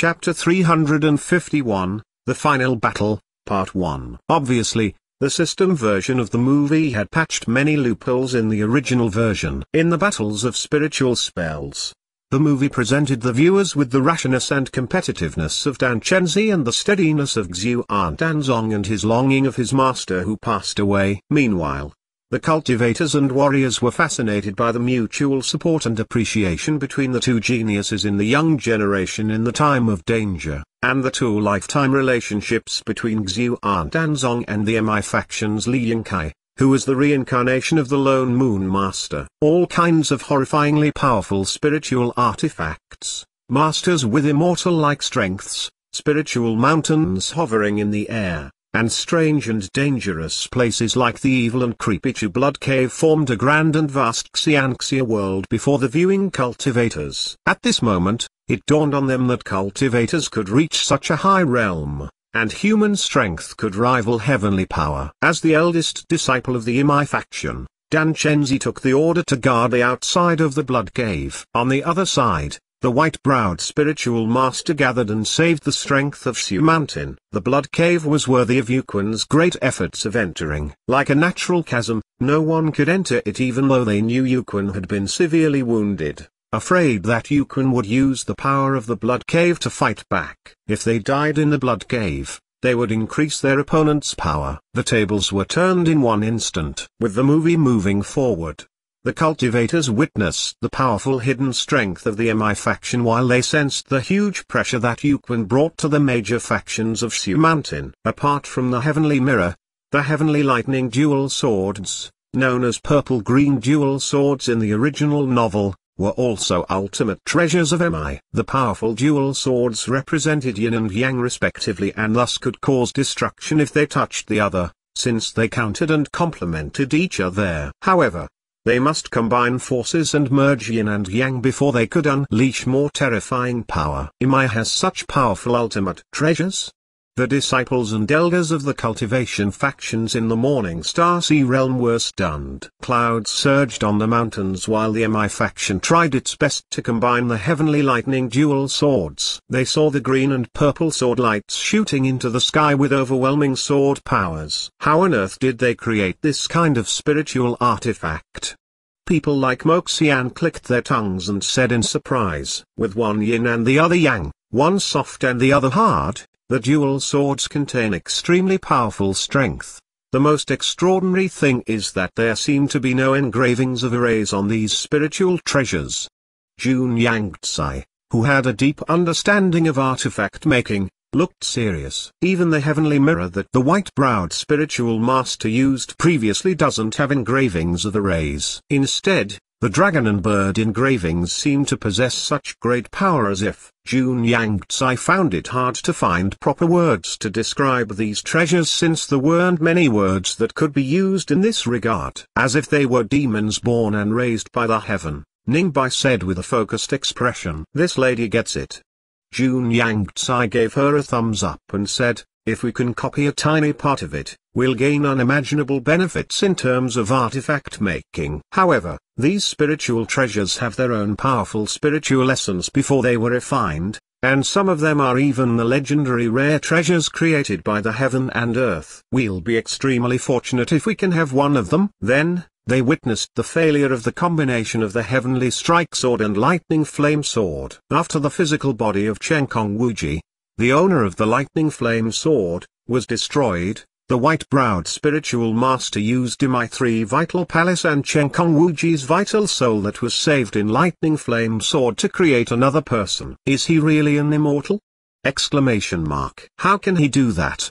Chapter 351, The Final Battle, Part 1 Obviously, the system version of the movie had patched many loopholes in the original version. In the battles of spiritual spells, the movie presented the viewers with the rashness and competitiveness of Dan Chenzi and the steadiness of Xuan Danzong and his longing of his master who passed away. Meanwhile, the cultivators and warriors were fascinated by the mutual support and appreciation between the two geniuses in the young generation in the time of danger, and the two lifetime relationships between Xuan ah Danzong and the MI faction's Li Yingkai, who was the reincarnation of the Lone Moon Master. All kinds of horrifyingly powerful spiritual artifacts, masters with immortal-like strengths, spiritual mountains hovering in the air, and strange and dangerous places like the evil and creepy Chu Blood Cave formed a grand and vast Xianxia world before the viewing cultivators. At this moment, it dawned on them that cultivators could reach such a high realm, and human strength could rival heavenly power. As the eldest disciple of the Imai faction, Dan Chenzi took the order to guard the outside of the Blood Cave. On the other side, the white-browed spiritual master gathered and saved the strength of Shu Mountain. The blood cave was worthy of Yuquan's great efforts of entering. Like a natural chasm, no one could enter it even though they knew Yuquan had been severely wounded, afraid that Yuquan would use the power of the blood cave to fight back. If they died in the blood cave, they would increase their opponent's power. The tables were turned in one instant. With the movie moving forward, the cultivators witnessed the powerful hidden strength of the MI faction while they sensed the huge pressure that Yuquan brought to the major factions of Shu Mountain. Apart from the Heavenly Mirror, the Heavenly Lightning Dual Swords, known as Purple-Green Dual Swords in the original novel, were also ultimate treasures of MI. The powerful dual swords represented yin and yang respectively and thus could cause destruction if they touched the other, since they countered and complemented each other. However, they must combine forces and merge yin and yang before they could unleash more terrifying power. Imai has such powerful ultimate treasures. The disciples and elders of the cultivation factions in the Morning Star Sea realm were stunned. Clouds surged on the mountains while the MI faction tried its best to combine the heavenly lightning dual swords. They saw the green and purple sword lights shooting into the sky with overwhelming sword powers. How on earth did they create this kind of spiritual artifact? People like Moxian clicked their tongues and said in surprise, with one yin and the other yang, one soft and the other hard, the dual swords contain extremely powerful strength. The most extraordinary thing is that there seem to be no engravings of arrays on these spiritual treasures. Jun Yangtze, who had a deep understanding of artifact making, looked serious. Even the heavenly mirror that the white-browed spiritual master used previously doesn't have engravings of the rays. Instead, the dragon and bird engravings seem to possess such great power as if, Jun Yangtze found it hard to find proper words to describe these treasures since there weren't many words that could be used in this regard. As if they were demons born and raised by the heaven, Ningbai said with a focused expression. This lady gets it. Jun Yangtze gave her a thumbs up and said, if we can copy a tiny part of it, we'll gain unimaginable benefits in terms of artifact making. However, these spiritual treasures have their own powerful spiritual essence before they were refined, and some of them are even the legendary rare treasures created by the heaven and earth. We'll be extremely fortunate if we can have one of them. Then, they witnessed the failure of the combination of the heavenly strike sword and lightning flame sword. After the physical body of Chen Kong Wuji, the owner of the lightning flame sword, was destroyed, the white-browed spiritual master used Imai 3 Vital Palace and Chen Kong Wuji's vital soul that was saved in lightning flame sword to create another person. Is he really an immortal? Exclamation mark. How can he do that?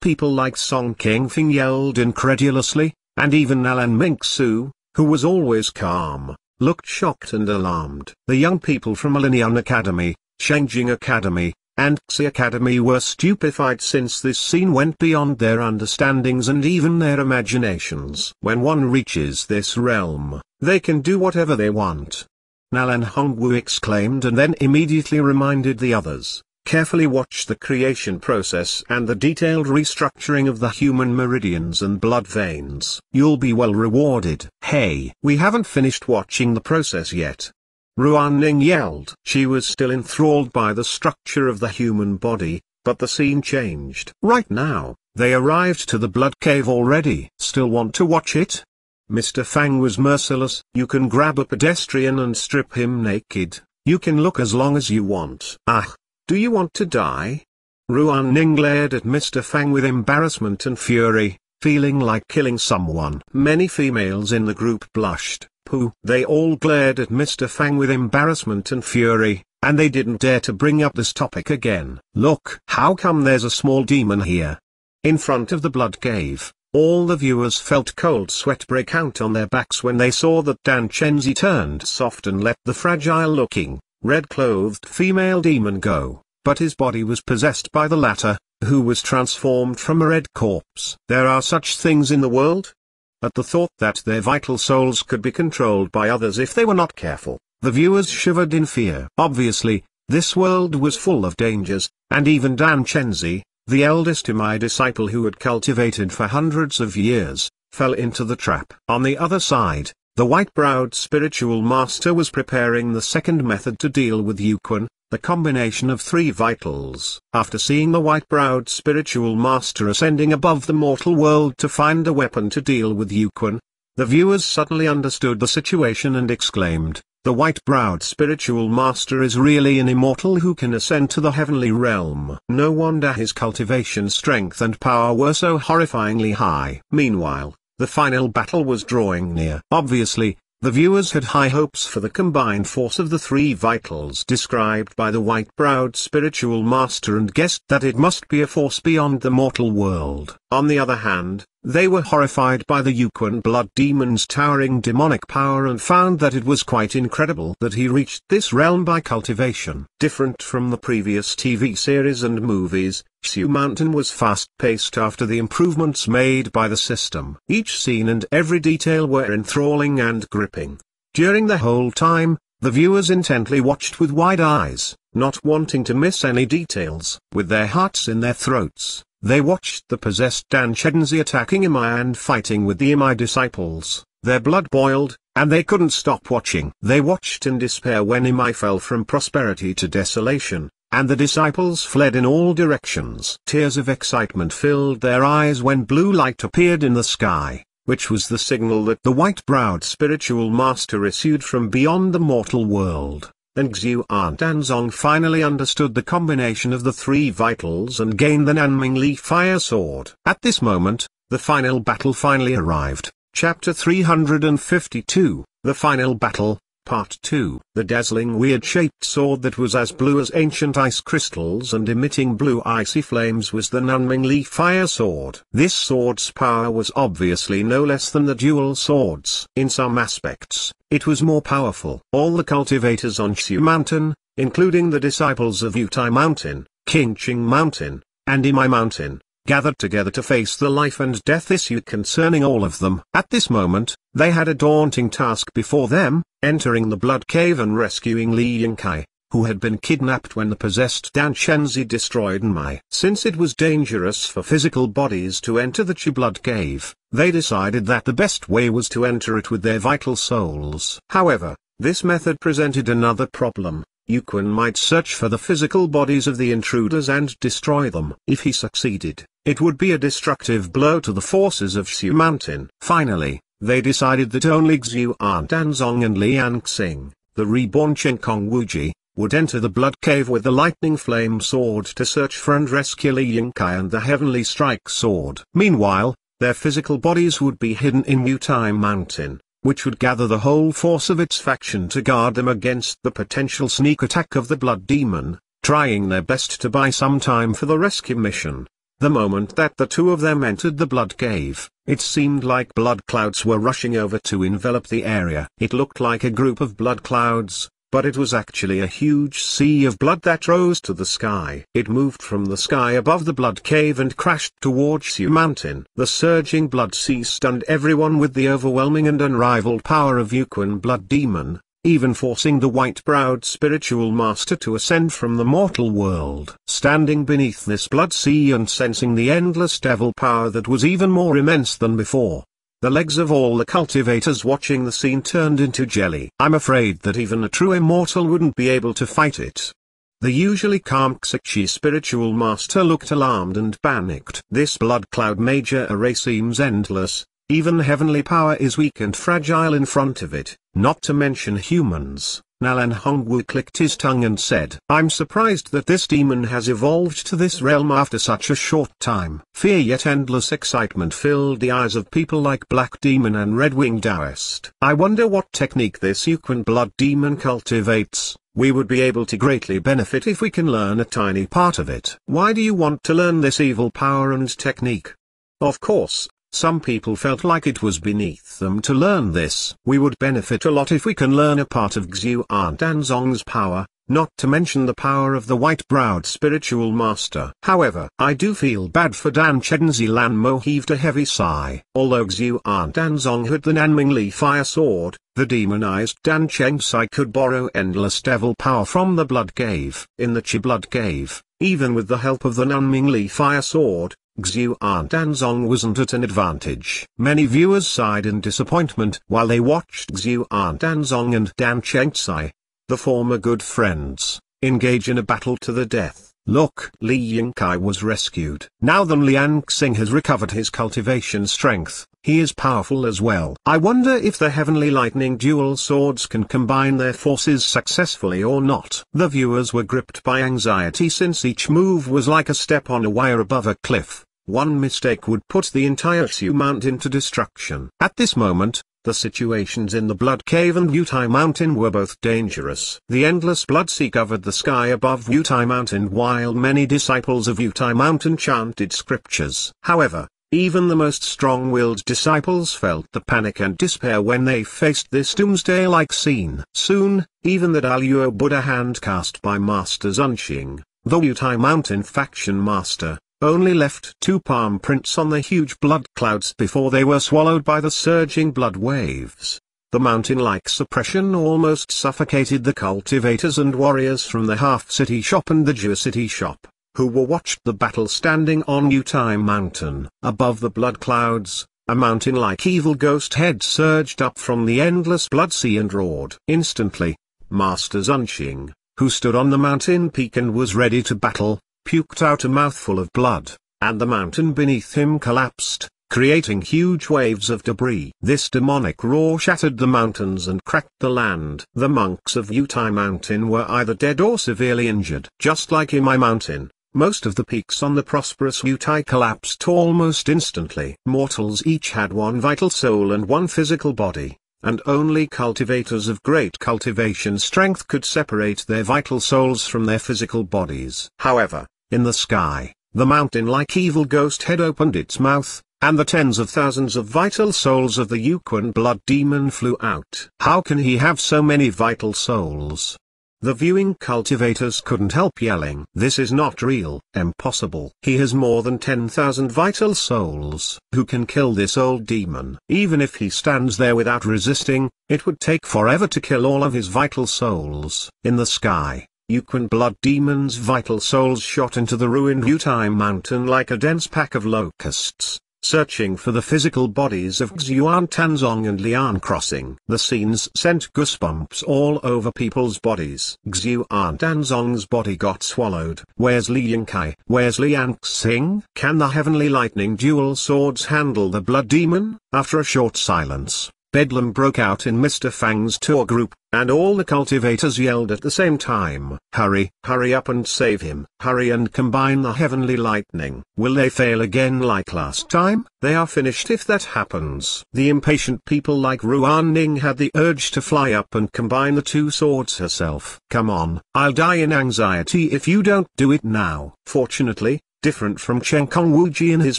People like Song Fing yelled incredulously, and even Alan Mingsu, who was always calm, looked shocked and alarmed. The young people from Alinian Academy, Shengjing Academy, and Xi Academy were stupefied since this scene went beyond their understandings and even their imaginations. When one reaches this realm, they can do whatever they want. Nalan Hongwu exclaimed and then immediately reminded the others carefully watch the creation process and the detailed restructuring of the human meridians and blood veins. You'll be well rewarded. Hey, we haven't finished watching the process yet. Ruan Ning yelled. She was still enthralled by the structure of the human body, but the scene changed. Right now, they arrived to the blood cave already. Still want to watch it? Mr. Fang was merciless. You can grab a pedestrian and strip him naked. You can look as long as you want. Ah, do you want to die? Ruan Ning glared at Mr. Fang with embarrassment and fury, feeling like killing someone. Many females in the group blushed. Pooh. They all glared at Mr. Fang with embarrassment and fury, and they didn't dare to bring up this topic again. Look, how come there's a small demon here? In front of the blood cave, all the viewers felt cold sweat break out on their backs when they saw that Dan Chenzi turned soft and let the fragile-looking, red-clothed female demon go, but his body was possessed by the latter, who was transformed from a red corpse. There are such things in the world? At the thought that their vital souls could be controlled by others if they were not careful, the viewers shivered in fear. Obviously, this world was full of dangers, and even Dan Chenzi, the eldest Imai disciple who had cultivated for hundreds of years, fell into the trap. On the other side, the white-browed spiritual master was preparing the second method to deal with Yuquan, the combination of three vitals. After seeing the white-browed spiritual master ascending above the mortal world to find a weapon to deal with Yuquan, the viewers suddenly understood the situation and exclaimed, the white-browed spiritual master is really an immortal who can ascend to the heavenly realm. No wonder his cultivation strength and power were so horrifyingly high. Meanwhile, the final battle was drawing near. Obviously, the viewers had high hopes for the combined force of the three vitals described by the white-browed spiritual master and guessed that it must be a force beyond the mortal world. On the other hand, they were horrified by the Yuquan blood demon's towering demonic power and found that it was quite incredible that he reached this realm by cultivation. Different from the previous TV series and movies, Shu Mountain was fast-paced after the improvements made by the system. Each scene and every detail were enthralling and gripping. During the whole time, the viewers intently watched with wide eyes, not wanting to miss any details. With their hearts in their throats, they watched the possessed Dan Chenzi attacking Imai and fighting with the Imai disciples. Their blood boiled, and they couldn't stop watching. They watched in despair when Imai fell from prosperity to desolation, and the disciples fled in all directions. Tears of excitement filled their eyes when blue light appeared in the sky, which was the signal that the white-browed spiritual master issued from beyond the mortal world and Xuan Danzong finally understood the combination of the three vitals and gained the Nanming Li Fire Sword. At this moment, the final battle finally arrived. Chapter 352, The Final Battle, Part 2 The dazzling weird-shaped sword that was as blue as ancient ice crystals and emitting blue icy flames was the Nanming Li Fire Sword. This sword's power was obviously no less than the dual swords. In some aspects, it was more powerful. All the cultivators on Shu Mountain, including the disciples of Wutai Mountain, Qingqing Mountain, and Imai Mountain, gathered together to face the life and death issue concerning all of them. At this moment, they had a daunting task before them, entering the blood cave and rescuing Li Yingkai, who had been kidnapped when the possessed Dan Chenzi destroyed Nmai. Since it was dangerous for physical bodies to enter the Chi blood cave, they decided that the best way was to enter it with their vital souls. However, this method presented another problem. Yuquan might search for the physical bodies of the intruders and destroy them. If he succeeded, it would be a destructive blow to the forces of Shu Mountain. Finally, they decided that only Xuan Danzong and Liang Xing, the reborn Chen Kong Wuji, would enter the blood cave with the lightning flame sword to search for and rescue Li Yingkai and the heavenly strike sword. Meanwhile, their physical bodies would be hidden in Wutai Mountain, which would gather the whole force of its faction to guard them against the potential sneak attack of the blood demon, trying their best to buy some time for the rescue mission. The moment that the two of them entered the blood cave, it seemed like blood clouds were rushing over to envelop the area. It looked like a group of blood clouds, but it was actually a huge sea of blood that rose to the sky. It moved from the sky above the blood cave and crashed towards Shu Mountain. The surging blood sea stunned everyone with the overwhelming and unrivaled power of Yuquan blood demon, even forcing the white-browed spiritual master to ascend from the mortal world. Standing beneath this blood sea and sensing the endless devil power that was even more immense than before, The legs of all the cultivators watching the scene turned into jelly. I'm afraid that even a true immortal wouldn't be able to fight it. The usually calm Xiqi spiritual master looked alarmed and panicked. This blood cloud major array seems endless, even heavenly power is weak and fragile in front of it, not to mention humans. Nalan Hongwu clicked his tongue and said, I'm surprised that this demon has evolved to this realm after such a short time. Fear yet endless excitement filled the eyes of people like Black Demon and Red Wing Taoist. I wonder what technique this Yuquan blood demon cultivates. We would be able to greatly benefit if we can learn a tiny part of it. Why do you want to learn this evil power and technique? Of course, some people felt like it was beneath them to learn this. We would benefit a lot if we can learn a part of Xuan Danzong's power, not to mention the power of the white-browed spiritual master. However, I do feel bad for Dan Chenzi Lan Mo heaved a heavy sigh. Although Xuan Danzong had the Nanming Li fire sword, the demonized Dan Chenzi could borrow endless devil power from the Blood Cave. In the Chi Blood Cave, even with the help of the Nanming Li fire sword, Xuan Danzong wasn't at an advantage. Many viewers sighed in disappointment while they watched Xuan Danzong and Dan Chenzi, the former good friends, engage in a battle to the death. Look, Li Yingkai was rescued. Now that Liang Xing has recovered his cultivation strength, he is powerful as well. I wonder if the Heavenly Lightning dual swords can combine their forces successfully or not. The viewers were gripped by anxiety since each move was like a step on a wire above a cliff. One mistake would put the entire Shu Mount into destruction. At this moment, the situations in the Blood Cave and Wutai Mountain were both dangerous. The endless blood sea covered the sky above Wutai Mountain while many disciples of Wutai Mountain chanted scriptures. However, even the most strong-willed disciples felt the panic and despair when they faced this doomsday-like scene. Soon, even the Daluo Buddha hand cast by Master Zunxing, the Wutai Mountain faction master, only left two palm prints on the huge blood clouds before they were swallowed by the surging blood waves. The mountain-like suppression almost suffocated the cultivators and warriors from the half-city shop and the Jew-city shop, who were watched the battle standing on Wutai Mountain. Above the blood clouds, a mountain-like evil ghost head surged up from the endless blood sea and roared. Instantly, Master Zunxing, who stood on the mountain peak and was ready to battle, puked out a mouthful of blood, and the mountain beneath him collapsed, creating huge waves of debris. This demonic roar shattered the mountains and cracked the land. The monks of Wutai Mountain were either dead or severely injured. Just like Imai Mountain, most of the peaks on the prosperous Wutai collapsed almost instantly. Mortals each had one vital soul and one physical body, and only cultivators of great cultivation strength could separate their vital souls from their physical bodies. However, in the sky, the mountain-like evil ghost head opened its mouth, and the tens of thousands of vital souls of the Yuquan blood demon flew out. How can he have so many vital souls? The viewing cultivators couldn't help yelling. This is not real. Impossible. He has more than 10,000 vital souls. Who can kill this old demon? Even if he stands there without resisting, it would take forever to kill all of his vital souls. In the sky, Yuquan blood demons' vital souls shot into the ruined Wutai mountain like a dense pack of locusts, searching for the physical bodies of Xuan Danzong and Liang Xing. The scenes sent goosebumps all over people's bodies. Xuan Danzong's body got swallowed. Where's Li Yingkai? Where's Liang Xing? Can the heavenly lightning dual swords handle the blood demon? After a short silence, Bedlam broke out in Mr. Fang's tour group, and all the cultivators yelled at the same time. Hurry, hurry up and save him. Hurry and combine the heavenly lightning. Will they fail again like last time? They are finished if that happens. The impatient people like Ruan Ning had the urge to fly up and combine the two swords herself. Come on, I'll die in anxiety if you don't do it now. Fortunately, different from Chen Kongwuji in his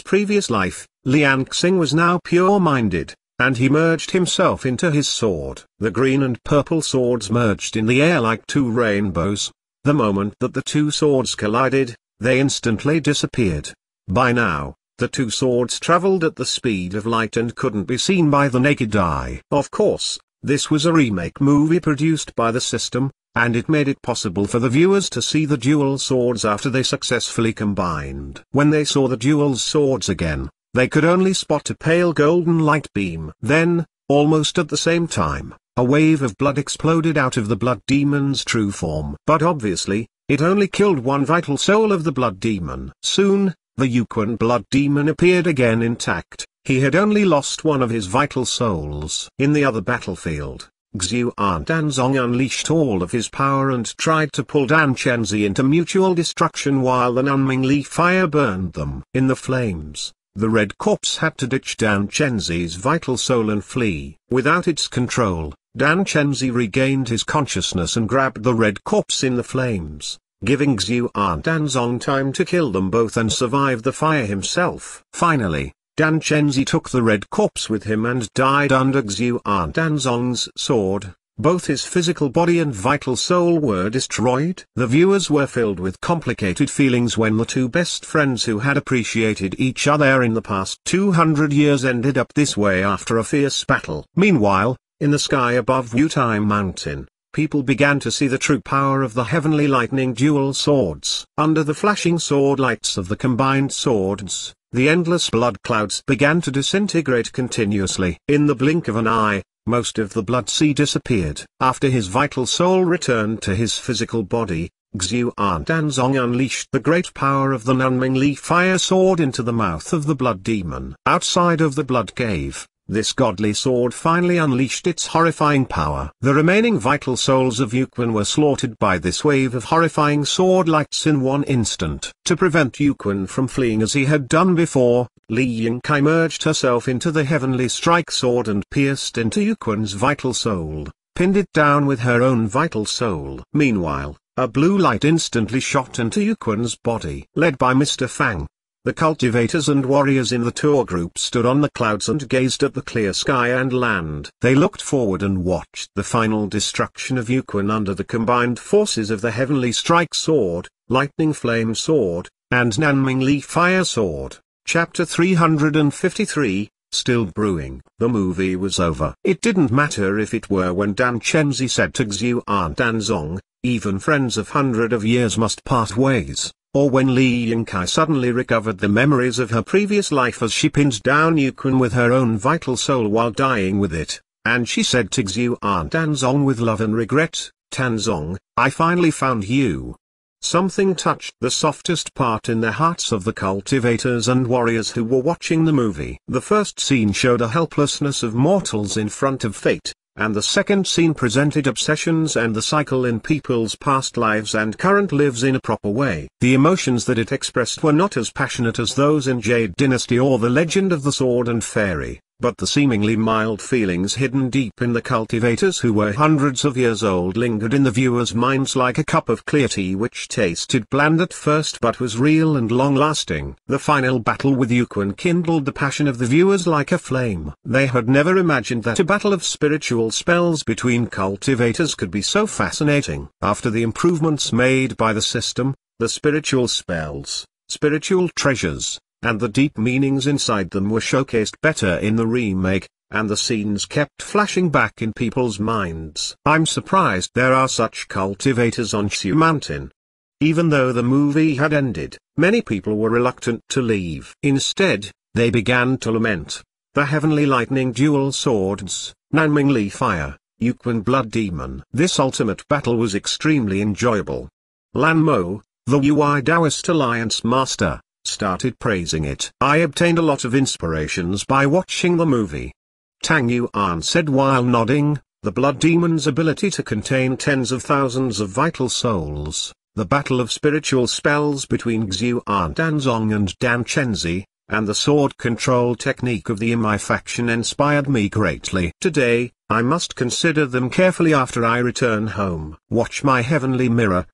previous life, Liang Xing was now pure-minded and he merged himself into his sword. The green and purple swords merged in the air like two rainbows. The moment that the two swords collided, they instantly disappeared. By now, the two swords traveled at the speed of light and couldn't be seen by the naked eye. Of course, this was a remake movie produced by the system, and it made it possible for the viewers to see the dual swords after they successfully combined. When they saw the dual swords again, they could only spot a pale golden light beam. Then, almost at the same time, a wave of blood exploded out of the blood demon's true form. But obviously, it only killed one vital soul of the blood demon. Soon, the Yuquan blood demon appeared again intact, he had only lost one of his vital souls. In the other battlefield, Xuan Danzong unleashed all of his power and tried to pull Dan Chenzi into mutual destruction while the Nanming fire burned them. In the flames, the Red Corpse had to ditch Dan Chenzi's vital soul and flee. Without its control, Dan Chenzi regained his consciousness and grabbed the Red Corpse in the flames, giving Xuan ah Danzong time to kill them both and survive the fire himself. Finally, Dan Chenzi took the red corpse with him and died under Xuan ah Danzong's sword. Both his physical body and vital soul were destroyed. The viewers were filled with complicated feelings when the two best friends who had appreciated each other in the past 200 years ended up this way after a fierce battle. Meanwhile, in the sky above Wutai Mountain, people began to see the true power of the heavenly lightning dual swords. Under the flashing sword lights of the combined swords, the endless blood clouds began to disintegrate continuously. In the blink of an eye, most of the blood sea disappeared. After his vital soul returned to his physical body, Xuan Danzong unleashed the great power of the Nanming Li fire sword into the mouth of the blood demon. Outside of the blood cave, this godly sword finally unleashed its horrifying power. The remaining vital souls of Yuquan were slaughtered by this wave of horrifying sword lights in one instant. To prevent Yuquan from fleeing as he had done before, Li Yingkai merged herself into the heavenly strike sword and pierced into Yuquan's vital soul, pinned it down with her own vital soul. Meanwhile, a blue light instantly shot into Yuquan's body. Led by Mr. Fang, the cultivators and warriors in the tour group stood on the clouds and gazed at the clear sky and land. They looked forward and watched the final destruction of Yuquan under the combined forces of the Heavenly Strike Sword, Lightning Flame Sword, and Nanming Li Fire Sword. Chapter 353, Still Brewing. The movie was over. It didn't matter if it were when Dan Chenzi said to Xuan Danzong, even friends of hundred of years must part ways or when Li Yingkai suddenly recovered the memories of her previous life as she pinned down Yuquan with her own vital soul while dying with it, and she said to Xuan Danzong with love and regret, Danzong, I finally found you. Something touched the softest part in the hearts of the cultivators and warriors who were watching the movie. The first scene showed a helplessness of mortals in front of fate, and the second scene presented obsessions and the cycle in people's past lives and current lives in a proper way. The emotions that it expressed were not as passionate as those in Jade Dynasty or The Legend of the Sword and Fairy but the seemingly mild feelings hidden deep in the cultivators who were hundreds of years old lingered in the viewers' minds like a cup of clear tea which tasted bland at first but was real and long-lasting. The final battle with Yuquan kindled the passion of the viewers like a flame. They had never imagined that a battle of spiritual spells between cultivators could be so fascinating. After the improvements made by the system, the spiritual spells, spiritual treasures, and the deep meanings inside them were showcased better in the remake, and the scenes kept flashing back in people's minds. I'm surprised there are such cultivators on Shu Mountain. Even though the movie had ended, many people were reluctant to leave. Instead, they began to lament. The Heavenly Lightning Dual Swords, Nanming Li Fire, Yuquan Blood Demon. This ultimate battle was extremely enjoyable. Lan Mo, the UI Taoist Alliance Master, started praising it. I obtained a lot of inspirations by watching the movie. Tang Yuan said while nodding, the blood demon's ability to contain tens of thousands of vital souls, the battle of spiritual spells between Xuan Danzong and Dan Chenzi, and the sword control technique of the Imai faction inspired me greatly. Today, I must consider them carefully after I return home. Watch my heavenly mirror.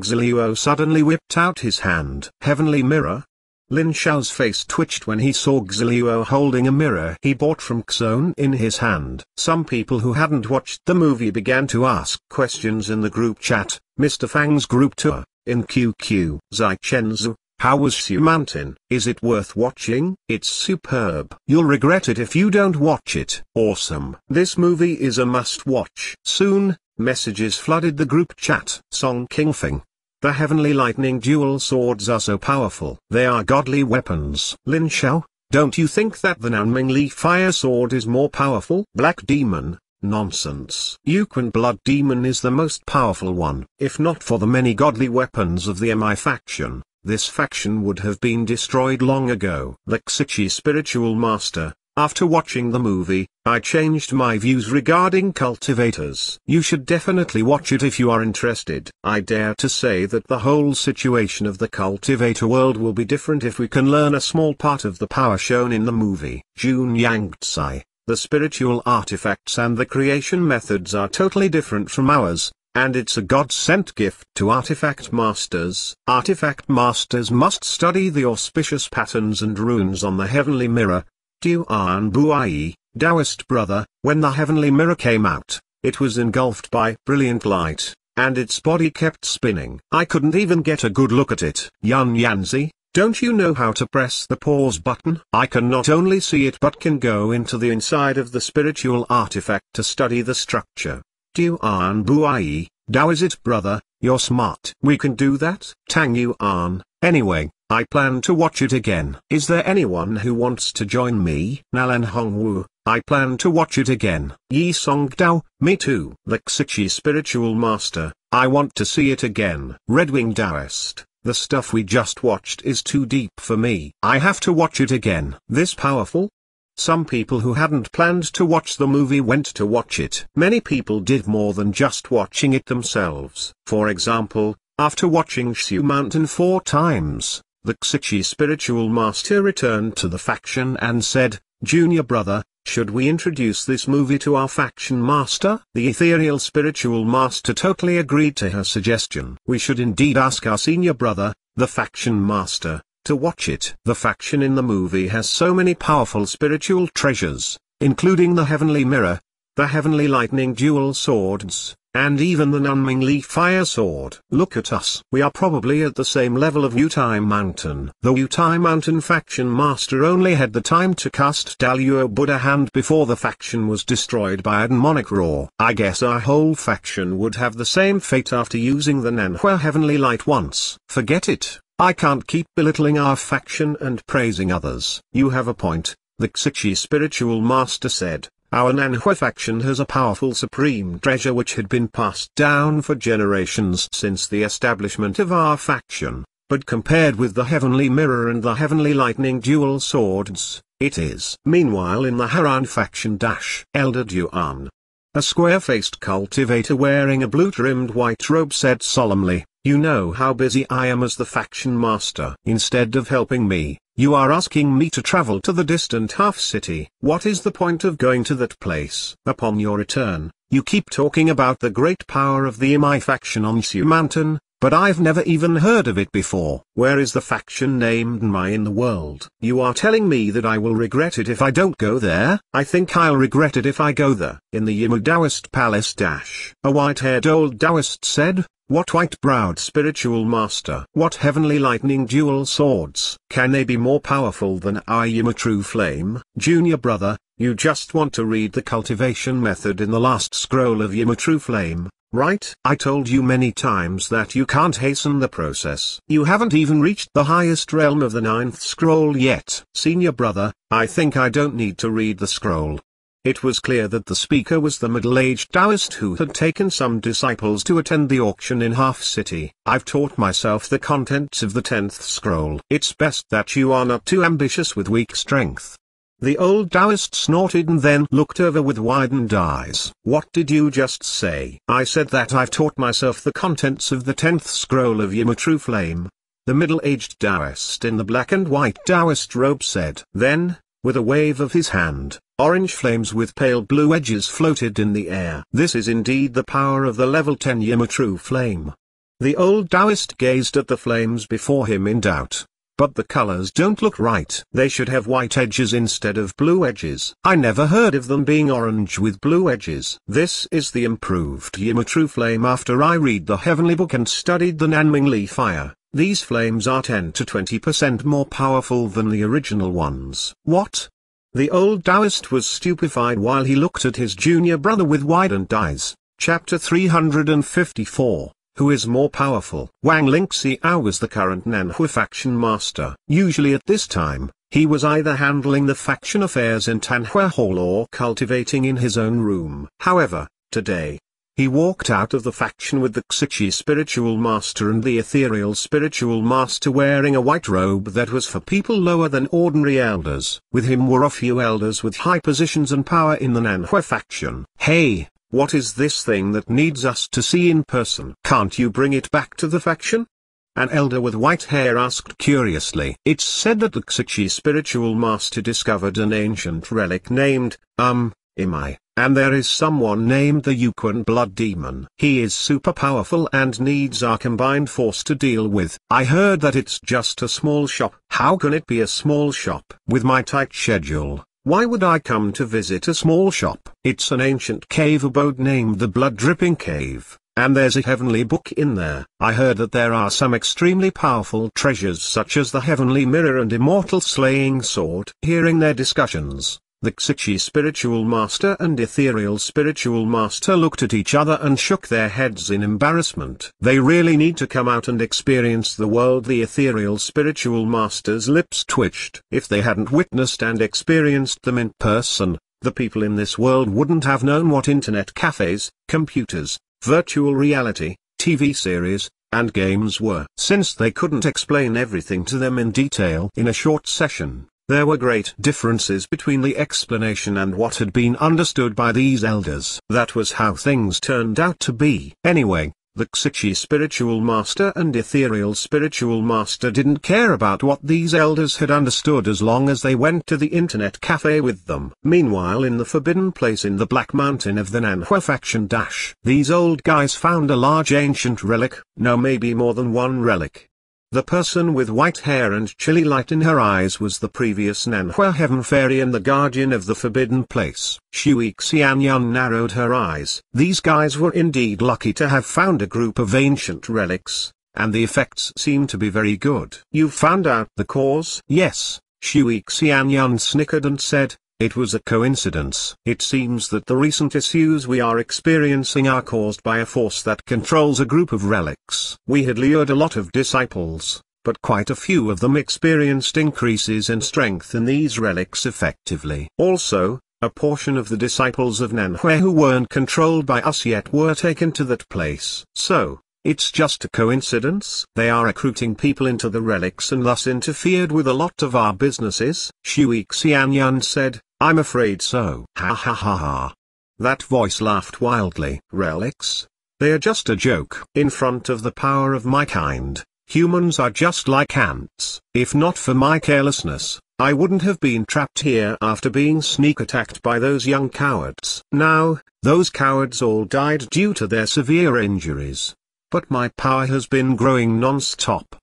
Xiluo suddenly whipped out his hand. Heavenly mirror? Lin Xiao's face twitched when he saw Xiluo holding a mirror he bought from Xone in his hand. Some people who hadn't watched the movie began to ask questions in the group chat, Mr. Fang's group tour, in QQ. Zai Chenzu, how was Shu Mountain? Is it worth watching? It's superb. You'll regret it if you don't watch it. Awesome. This movie is a must-watch. Soon, messages flooded the group chat. Song Kingfeng, the heavenly lightning dual swords are so powerful. They are godly weapons. Lin Xiao, Don't you think that the Nanming fire sword is more powerful? Black Demon, Nonsense. Yuquan Blood Demon is the most powerful one. If not for the many godly weapons of the MI faction, this faction would have been destroyed long ago. The Xichi Spiritual Master, after watching the movie, I changed my views regarding cultivators. You should definitely watch it if you are interested. I dare to say that the whole situation of the cultivator world will be different if we can learn a small part of the power shown in the movie. Jun Yangtze, the spiritual artifacts and the creation methods are totally different from ours, and it's a God-sent gift to artifact masters. Artifact masters must study the auspicious patterns and runes on the heavenly mirror, Duan Buai, Taoist brother, when the heavenly mirror came out, it was engulfed by brilliant light, and its body kept spinning. I couldn't even get a good look at it. Yun Yanzi, don't you know how to press the pause button? I can not only see it but can go into the inside of the spiritual artifact to study the structure. Duan Buai, Taoist brother, you're smart. We can do that? Tang Yuan, anyway, I plan to watch it again. Is there anyone who wants to join me? Nalan Hongwu, I plan to watch it again. Yi Song Dao, me too. The Xichi Spiritual Master, I want to see it again. Redwing Taoist, the stuff we just watched is too deep for me. I have to watch it again. This powerful? Some people who hadn't planned to watch the movie went to watch it. Many people did more than just watching it themselves. For example, after watching Shu Mountain four times, the Xichi spiritual master returned to the faction and said, Junior brother, should we introduce this movie to our faction master? The ethereal spiritual master totally agreed to her suggestion. We should indeed ask our senior brother, the faction master, to watch it. The faction in the movie has so many powerful spiritual treasures, including the heavenly mirror, the heavenly lightning dual swords, and even the Nanming Li fire sword. Look at us. We are probably at the same level of Wutai Mountain. The Wutai Mountain faction master only had the time to cast Daluo Buddha hand before the faction was destroyed by a demonic roar. I guess our whole faction would have the same fate after using the Nanhua heavenly light once. Forget it. I can't keep belittling our faction and praising others. You have a point, the Xichi spiritual master said. Our Nanhua faction has a powerful supreme treasure which had been passed down for generations since the establishment of our faction, but compared with the Heavenly Mirror and the Heavenly Lightning dual swords, it is. Meanwhile in the Haran faction dash Elder Duan. A square-faced cultivator wearing a blue-trimmed white robe said solemnly, You know how busy I am as the faction master. Instead of helping me, you are asking me to travel to the distant half-city. What is the point of going to that place? Upon your return, you keep talking about the great power of the Imai faction on Shu Mountain, but I've never even heard of it before. Where is the faction named Nmai in the world? You are telling me that I will regret it if I don't go there? I think I'll regret it if I go there. In the Yimu Taoist Palace Dash. A white-haired old Taoist said, what white-browed spiritual master? What heavenly lightning dual swords? Can they be more powerful than Yima True Flame? Junior brother, you just want to read the cultivation method in the last scroll of Yima True Flame, right? I told you many times that you can't hasten the process. You haven't even reached the highest realm of the ninth scroll yet. Senior brother, I think I don't need to read the scroll. It was clear that the speaker was the middle-aged Taoist who had taken some disciples to attend the auction in Half City. I've taught myself the contents of the tenth scroll. It's best that you are not too ambitious with weak strength. The old Taoist snorted and then looked over with widened eyes. What did you just say? I said that I've taught myself the contents of the tenth scroll of Yima True Flame. The middle-aged Taoist in the black and white Taoist robe said. Then, with a wave of his hand, Orange flames with pale blue edges floated in the air. This is indeed the power of the level 10 Yima true flame. The old Taoist gazed at the flames before him in doubt. But the colors don't look right. They should have white edges instead of blue edges. I never heard of them being orange with blue edges. This is the improved Yima True Flame after I read the Heavenly Book and studied the Nanming Li Fire. These flames are 10 to 20% more powerful than the original ones. What? The old Taoist was stupefied while he looked at his junior brother with widened eyes. Chapter 354 Who is more powerful? Wang Lingxiao was the current Nanhua faction master. Usually at this time, He was either handling the faction affairs in Tanhua Hall or cultivating in his own room. However, today, he walked out of the faction with the Xiqi spiritual master and the ethereal spiritual master wearing a white robe that was for people lower than ordinary elders. With him were a few elders with high positions and power in the Nanhua faction. Hey, what is this thing that needs us to see in person? Can't you bring it back to the faction? An elder with white hair asked curiously. It's said that the Xiqi spiritual master discovered an ancient relic named, um, Imai. And there is someone named the Yuquan Blood Demon. He is super powerful and needs our combined force to deal with. I heard that it's just a small shop. How can it be a small shop? With my tight schedule, why would I come to visit a small shop? It's an ancient cave abode named the Blood Dripping Cave. And there's a heavenly book in there. I heard that there are some extremely powerful treasures such as the heavenly mirror and immortal slaying sword. Hearing their discussions, the Xiqi spiritual master and ethereal spiritual master looked at each other and shook their heads in embarrassment. They really need to come out and experience the world the ethereal spiritual master's lips twitched. If they hadn't witnessed and experienced them in person, the people in this world wouldn't have known what internet cafes, computers, virtual reality, TV series, and games were. Since they couldn't explain everything to them in detail in a short session, there were great differences between the explanation and what had been understood by these elders. That was how things turned out to be. Anyway, the Xiqi spiritual master and ethereal spiritual master didn't care about what these elders had understood as long as they went to the internet cafe with them. Meanwhile in the forbidden place in the Black Mountain of the Nanhua faction dash, these old guys found a large ancient relic, no maybe more than one relic. The person with white hair and chilly light in her eyes was the previous Nanhua Heaven Fairy and the guardian of the forbidden place. Shui Xianyun narrowed her eyes. These guys were indeed lucky to have found a group of ancient relics, and the effects seem to be very good. You found out the cause? Yes, Shui Xianyun snickered and said, it was a coincidence. It seems that the recent issues we are experiencing are caused by a force that controls a group of relics. We had lured a lot of disciples, but quite a few of them experienced increases in strength in these relics effectively. Also, a portion of the disciples of Nanhua who weren't controlled by us yet were taken to that place. So, it's just a coincidence. They are recruiting people into the relics and thus interfered with a lot of our businesses. Shui Xianyun said, I'm afraid so. Ha ha ha ha. That voice laughed wildly. Relics? They are just a joke. In front of the power of my kind, humans are just like ants. If not for my carelessness, I wouldn't have been trapped here after being sneak attacked by those young cowards. Now, those cowards all died due to their severe injuries. But my power has been growing non-stop.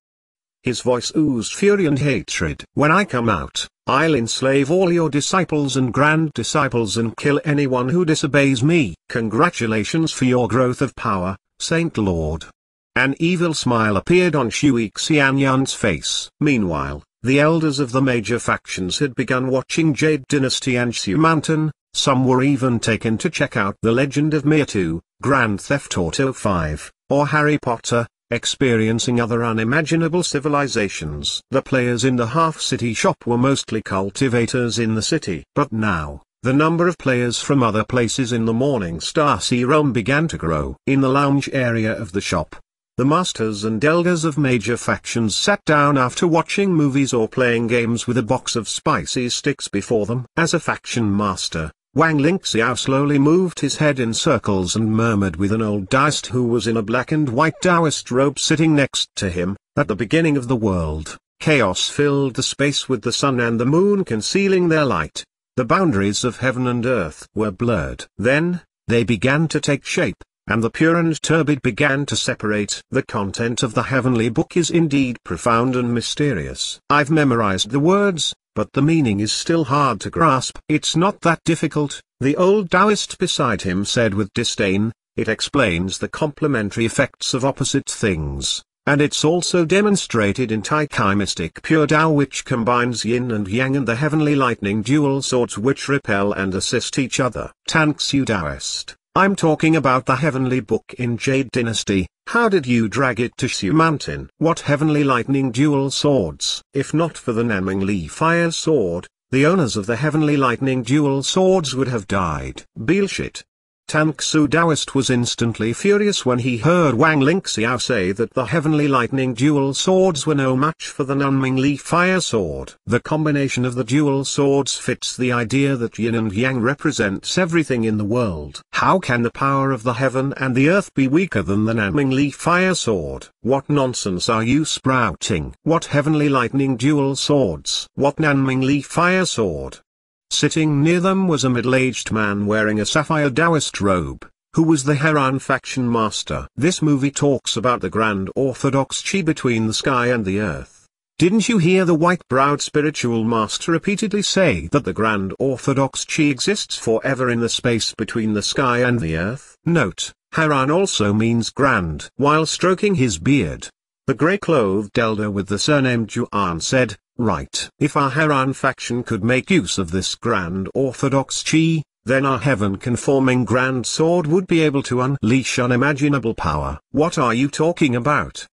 His voice oozed fury and hatred. When I come out, I'll enslave all your disciples and grand disciples and kill anyone who disobeys me. Congratulations for your growth of power, Saint Lord. An evil smile appeared on Shui Xianyun's face. Meanwhile, the elders of the major factions had begun watching Jade Dynasty and Shu Mountain, some were even taken to check out The Legend of Mir Grand Theft Auto 5, or Harry Potter, experiencing other unimaginable civilizations. The players in the half-city shop were mostly cultivators in the city. But now, the number of players from other places in the Morning Star Sea realm began to grow. In the lounge area of the shop, the masters and elders of major factions sat down after watching movies or playing games with a box of spicy sticks before them. As a faction master, Wang Lingxiao slowly moved his head in circles and murmured with an old Taoist who was in a black and white Taoist robe sitting next to him, at the beginning of the world, chaos filled the space with the sun and the moon concealing their light. The boundaries of heaven and earth were blurred. Then, they began to take shape, and the pure and turbid began to separate. The content of the heavenly book is indeed profound and mysterious. I've memorized the words, but the meaning is still hard to grasp. It's not that difficult, the old Taoist beside him said with disdain, it explains the complementary effects of opposite things, and it's also demonstrated in Tai Chi Mystic Pure Tao which combines yin and yang and the heavenly lightning dual swords which repel and assist each other. Tangsu Taoist I'm talking about the heavenly book in Jade Dynasty. How did you drag it to Shu Mountain? What heavenly lightning dual swords? If not for the Nanming Li fire sword, the owners of the heavenly lightning dual swords would have died. Bullshit. Tang Su Taoist was instantly furious when he heard Wang Lingxiao say that the heavenly lightning dual swords were no match for the Nanming Li fire sword. The combination of the dual swords fits the idea that yin and yang represents everything in the world. How can the power of the heaven and the earth be weaker than the Nanming Li fire sword? What nonsense are you sprouting? What heavenly lightning dual swords? What Nanming Li fire sword? Sitting near them was a middle-aged man wearing a sapphire Taoist robe, who was the Haran faction master. This movie talks about the grand orthodox chi between the sky and the earth. Didn't you hear the white-browed spiritual master repeatedly say that the grand orthodox chi exists forever in the space between the sky and the earth? Note, Haran also means grand. While stroking his beard, the grey-clothed elder with the surname Duan said, Right. If our Haran faction could make use of this grand orthodox chi, then our heaven-conforming grand sword would be able to unleash unimaginable power. What are you talking about?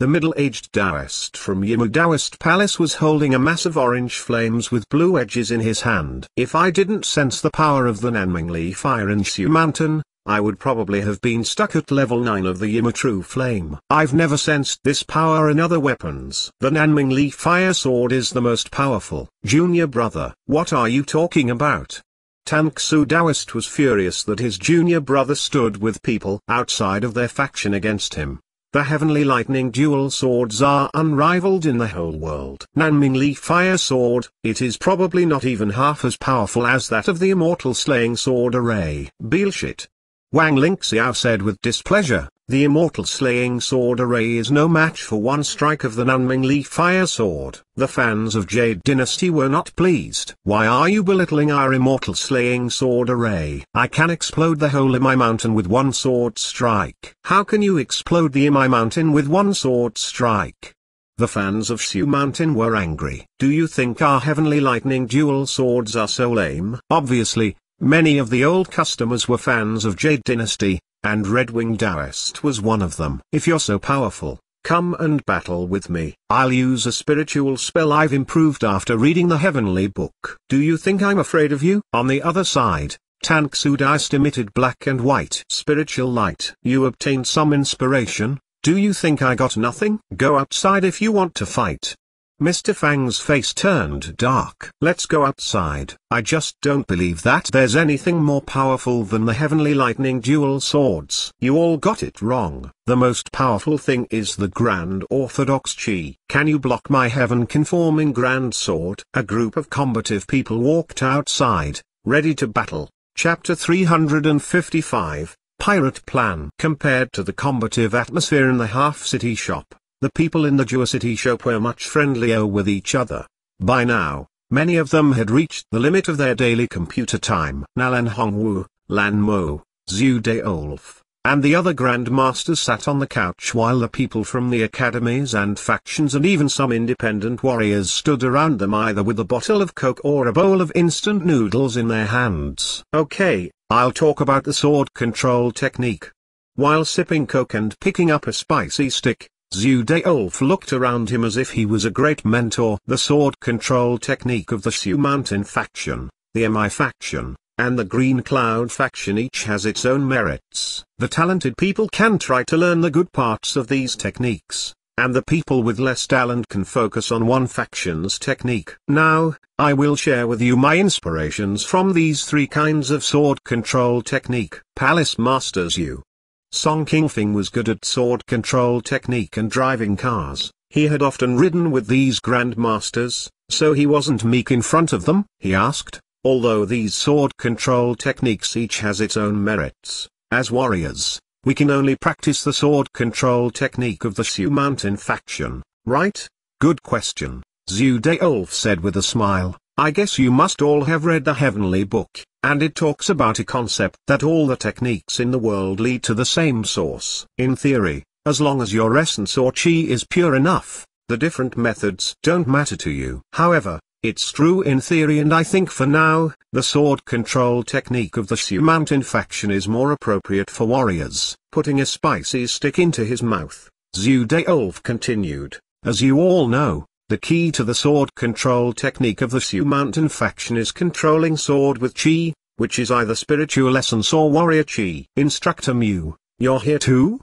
The middle-aged Taoist from Yimu Taoist Palace was holding a massive orange flames with blue edges in his hand. If I didn't sense the power of the Nanming fire in Shu Mountain, I would probably have been stuck at level 9 of the Yima True Flame. I've never sensed this power in other weapons. The Nanming Li Fire Sword is the most powerful. Junior brother, what are you talking about? Tang Su Taoist was furious that his junior brother stood with people outside of their faction against him. The heavenly lightning dual swords are unrivaled in the whole world. Nanming Li Fire Sword, it is probably not even half as powerful as that of the immortal slaying sword array. Bullshit. Wang Lingxiao said with displeasure, the immortal slaying sword array is no match for one strike of the Nanming Li fire sword. The fans of Jade Dynasty were not pleased. Why are you belittling our immortal slaying sword array? I can explode the whole Emei mountain with one sword strike. How can you explode the Emei mountain with one sword strike? The fans of Shu Mountain were angry. Do you think our heavenly lightning dual swords are so lame? Obviously, Many of the old customers were fans of Jade Dynasty, and Redwing Taoist was one of them. If you're so powerful, come and battle with me. I'll use a spiritual spell I've improved after reading the heavenly book. Do you think I'm afraid of you? On the other side, Tang Su emitted black and white spiritual light. You obtained some inspiration, do you think I got nothing? Go outside if you want to fight. Mr. Fang's face turned dark. Let's go outside. I just don't believe that there's anything more powerful than the heavenly lightning dual swords. You all got it wrong. The most powerful thing is the Grand Orthodox Chi. Can you block my heaven-conforming Grand Sword? A group of combative people walked outside, ready to battle. Chapter 355, Pirate Plan Compared to the combative atmosphere in the half-city shop, the people in the City shop were much friendlier with each other. By now, many of them had reached the limit of their daily computer time. Nalan Hongwu, Lan Mo, Zhu Daolf, and the other grandmasters sat on the couch while the people from the academies and factions and even some independent warriors stood around them either with a bottle of coke or a bowl of instant noodles in their hands. Okay, I'll talk about the sword control technique. While sipping coke and picking up a spicy stick, Zhu Daolf looked around him as if he was a great mentor. The sword control technique of the Shu Mountain faction, the MI faction, and the Green Cloud faction each has its own merits. The talented people can try to learn the good parts of these techniques, and the people with less talent can focus on one faction's technique. Now, I will share with you my inspirations from these three kinds of sword control technique. Palace Masters You Song Qingfeng was good at sword control technique and driving cars. He had often ridden with these grandmasters, so he wasn't meek in front of them, he asked, although these sword control techniques each has its own merits. As warriors, we can only practice the sword control technique of the Shu Mountain faction, right? Good question, Zhu Daolf said with a smile. I guess you must all have read the Heavenly Book, and it talks about a concept that all the techniques in the world lead to the same source. In theory, as long as your essence or chi is pure enough, the different methods don't matter to you. However, it's true in theory and I think for now, the sword control technique of the Shu Mountain faction is more appropriate for warriors. Putting a spicy stick into his mouth, Zhu Daolf continued, as you all know, the key to the sword control technique of the Shu Mountain faction is controlling sword with chi, which is either spiritual essence or warrior chi. Instructor Mu, you're here too?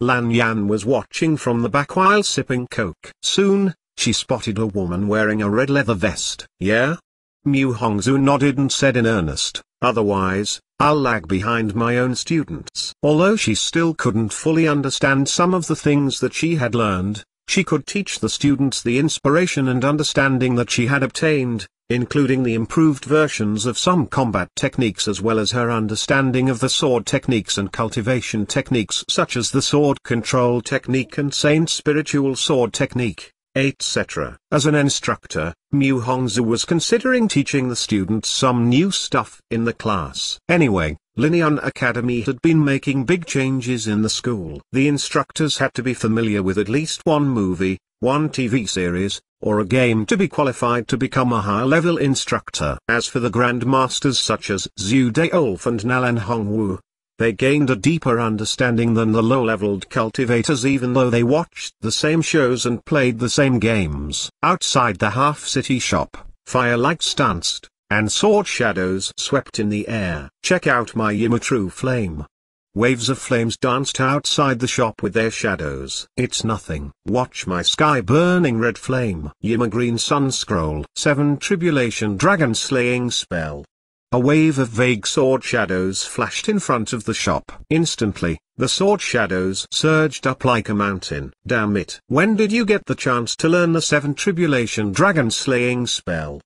Lan Yan was watching from the back while sipping coke. Soon, she spotted a woman wearing a red leather vest. Yeah? Mu Hongzhu nodded and said in earnest, otherwise, I'll lag behind my own students. Although she still couldn't fully understand some of the things that she had learned, she could teach the students the inspiration and understanding that she had obtained, including the improved versions of some combat techniques as well as her understanding of the sword techniques and cultivation techniques such as the sword control technique and saint spiritual sword technique etc. As an instructor, Mu Hongzhu was considering teaching the students some new stuff in the class. Anyway, Linian Academy had been making big changes in the school. The instructors had to be familiar with at least one movie, one TV series, or a game to be qualified to become a high-level instructor. As for the grandmasters such as Zhu Daolf and Nalan Hongwu, they gained a deeper understanding than the low-leveled cultivators even though they watched the same shows and played the same games. Outside the half-city shop, firelights danced, and sword shadows swept in the air. Check out my Yima true flame. Waves of flames danced outside the shop with their shadows. It's nothing. Watch my sky burning red flame. Yima green sun scroll. 7 tribulation dragon slaying spell. A wave of vague sword shadows flashed in front of the shop. Instantly, the sword shadows surged up like a mountain. Damn it. When did you get the chance to learn the seven tribulation dragon slaying spell?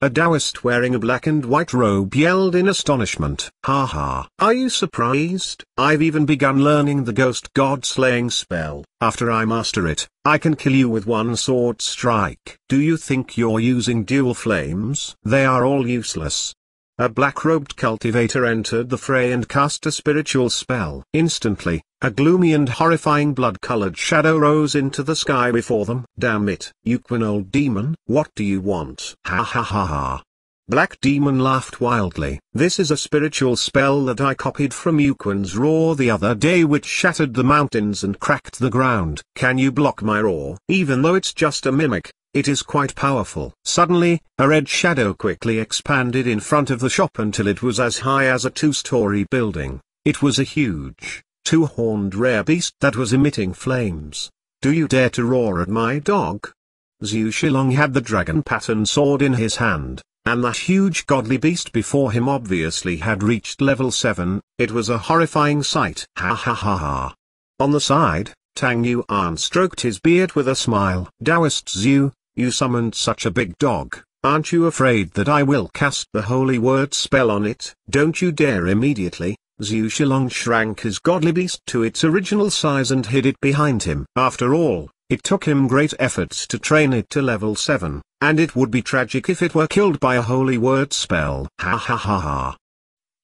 A Taoist wearing a black and white robe yelled in astonishment. Ha ha. Are you surprised? I've even begun learning the ghost god slaying spell. After I master it, I can kill you with one sword strike. Do you think you're using dual flames? They are all useless. A black-robed cultivator entered the fray and cast a spiritual spell. Instantly, a gloomy and horrifying blood-colored shadow rose into the sky before them. Damn it, Yuquan old demon, what do you want? Ha ha ha ha. Black Demon laughed wildly. This is a spiritual spell that I copied from Yuquan's roar the other day which shattered the mountains and cracked the ground. Can you block my roar? Even though it's just a mimic, it is quite powerful. Suddenly, a red shadow quickly expanded in front of the shop until it was as high as a two-story building. It was a huge, two-horned rare beast that was emitting flames. Do you dare to roar at my dog? Zhu Shilong had the dragon pattern sword in his hand, and that huge godly beast before him obviously had reached level 7, it was a horrifying sight. Ha ha ha ha. On the side, Tang Yuan stroked his beard with a smile. Taoist Zhu, you summoned such a big dog, aren't you afraid that I will cast the holy word spell on it? Don't you dare immediately. Zhu Shilong shrank his godly beast to its original size and hid it behind him. After all, it took him great efforts to train it to level 7, and it would be tragic if it were killed by a holy word spell. Ha ha ha ha.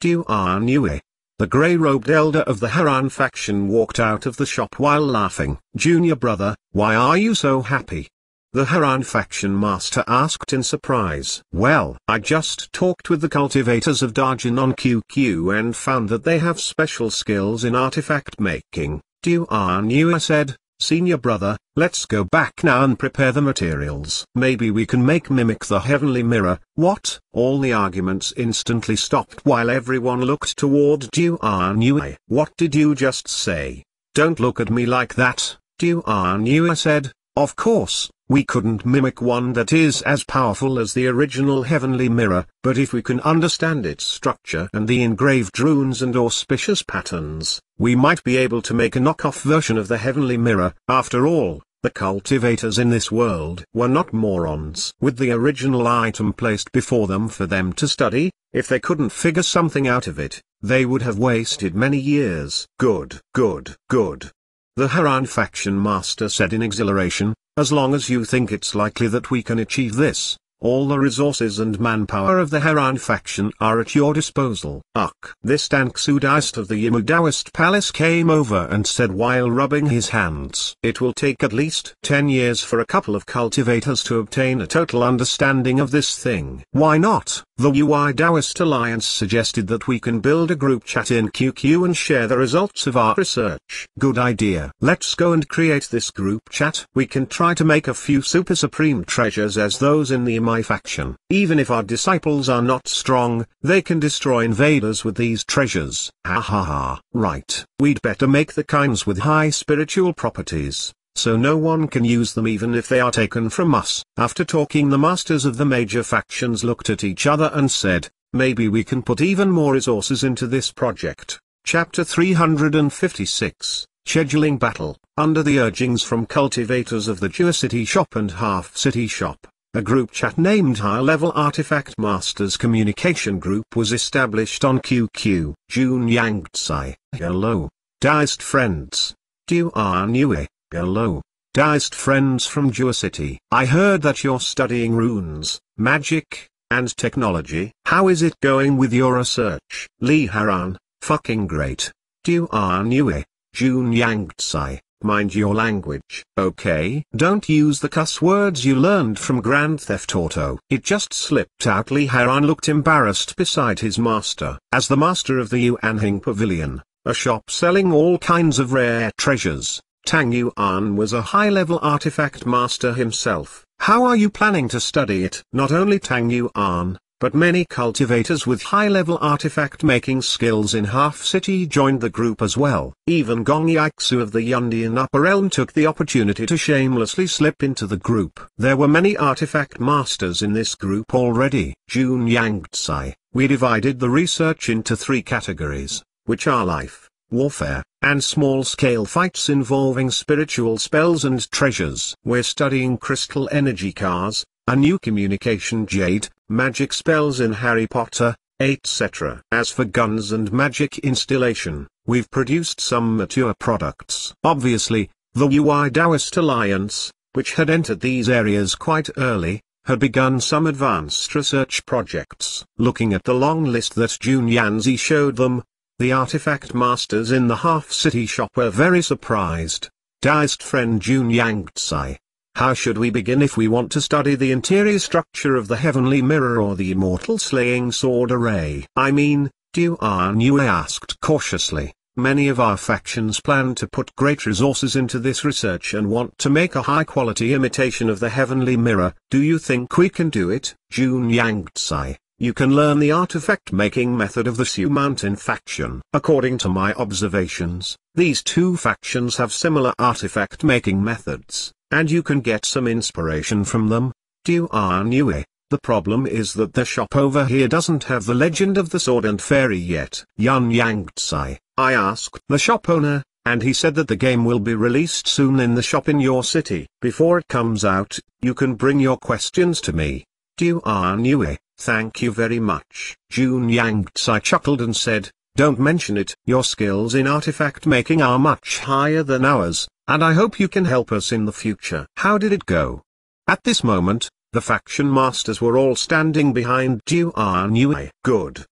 Duan Yue, the grey-robed elder of the Haran faction walked out of the shop while laughing. Junior brother, why are you so happy? The Haran faction master asked in surprise. Well, I just talked with the cultivators of Dajin on QQ and found that they have special skills in artifact making. Duan Yue said, Senior brother, let's go back now and prepare the materials. Maybe we can make mimic the heavenly mirror. What? All the arguments instantly stopped while everyone looked toward Duan Yue. What did you just say? Don't look at me like that, Duan Yue said. Of course, we couldn't mimic one that is as powerful as the original heavenly mirror, but if we can understand its structure and the engraved runes and auspicious patterns, we might be able to make a knockoff version of the heavenly mirror. After all, the cultivators in this world were not morons. With the original item placed before them for them to study, if they couldn't figure something out of it, they would have wasted many years. Good, good, good. The Haran faction master said in exhilaration, as long as you think it's likely that we can achieve this, All the resources and manpower of the Haran faction are at your disposal. Uk. This Tangsu Daoist of the Yimu Daoist Palace came over and said while rubbing his hands. It will take at least 10 years for a couple of cultivators to obtain a total understanding of this thing. Why not? The UI Daoist Alliance suggested that we can build a group chat in QQ and share the results of our research. Good idea. Let's go and create this group chat. We can try to make a few super supreme treasures as those in the my faction. Even if our disciples are not strong, they can destroy invaders with these treasures. Ha ha ha. Right. We'd better make the kinds with high spiritual properties so no one can use them even if they are taken from us. After talking the masters of the major factions looked at each other and said, maybe we can put even more resources into this project. Chapter 356, Scheduling Battle, under the urgings from cultivators of the Geocity Shop and Half City Shop. A group chat named High Level Artifact Masters Communication Group was established on QQ. Jun Yangtze. Hello. Daoist friends. Duan Yue. Hello. Daoist friends from Geocity. I heard that you're studying runes, magic, and technology. How is it going with your research? Li Haran. Fucking great. Duan Yue. Jun Yangtze. Mind your language. Okay? Don't use the cuss words you learned from Grand Theft Auto. It just slipped out. Li Haran looked embarrassed beside his master. As the master of the Yuanhing Pavilion, a shop selling all kinds of rare treasures, Tang Yuan was a high-level artifact master himself. How are you planning to study it? Not only Tang Yuan, but many cultivators with high-level artifact-making skills in Half City joined the group as well. Even Gong Yaixu of the Yundian Upper Realm took the opportunity to shamelessly slip into the group. There were many artifact masters in this group already. Jun Yangtze, we divided the research into three categories, which are life, warfare, and small-scale fights involving spiritual spells and treasures. We're studying crystal energy cars, a new communication jade, magic spells in Harry Potter, etc. As for guns and magic installation, we've produced some mature products. Obviously, the UI Daoist Alliance, which had entered these areas quite early, had begun some advanced research projects. Looking at the long list that Jun Yanzi showed them, the artifact masters in the Half City shop were very surprised. Daoist friend Jun Yangtze, how should we begin if we want to study the interior structure of the heavenly mirror or the immortal slaying sword array? I mean, Duan Yue asked cautiously. Many of our factions plan to put great resources into this research and want to make a high-quality imitation of the heavenly mirror. Do you think we can do it? Jun Yangtze, you can learn the artifact-making method of the Shu Mountain faction. According to my observations, these two factions have similar artifact-making methods and you can get some inspiration from them. Duan Yue. The problem is that the shop over here doesn't have the legend of the sword and fairy yet. Yun Yangtze. I asked the shop owner, and he said that the game will be released soon in the shop in your city. Before it comes out, you can bring your questions to me. Duan Yue, thank you very much. Jun Yangtze chuckled and said, don't mention it. Your skills in artifact making are much higher than ours, and I hope you can help us in the future. How did it go? At this moment, the faction masters were all standing behind Duan Yue. Good.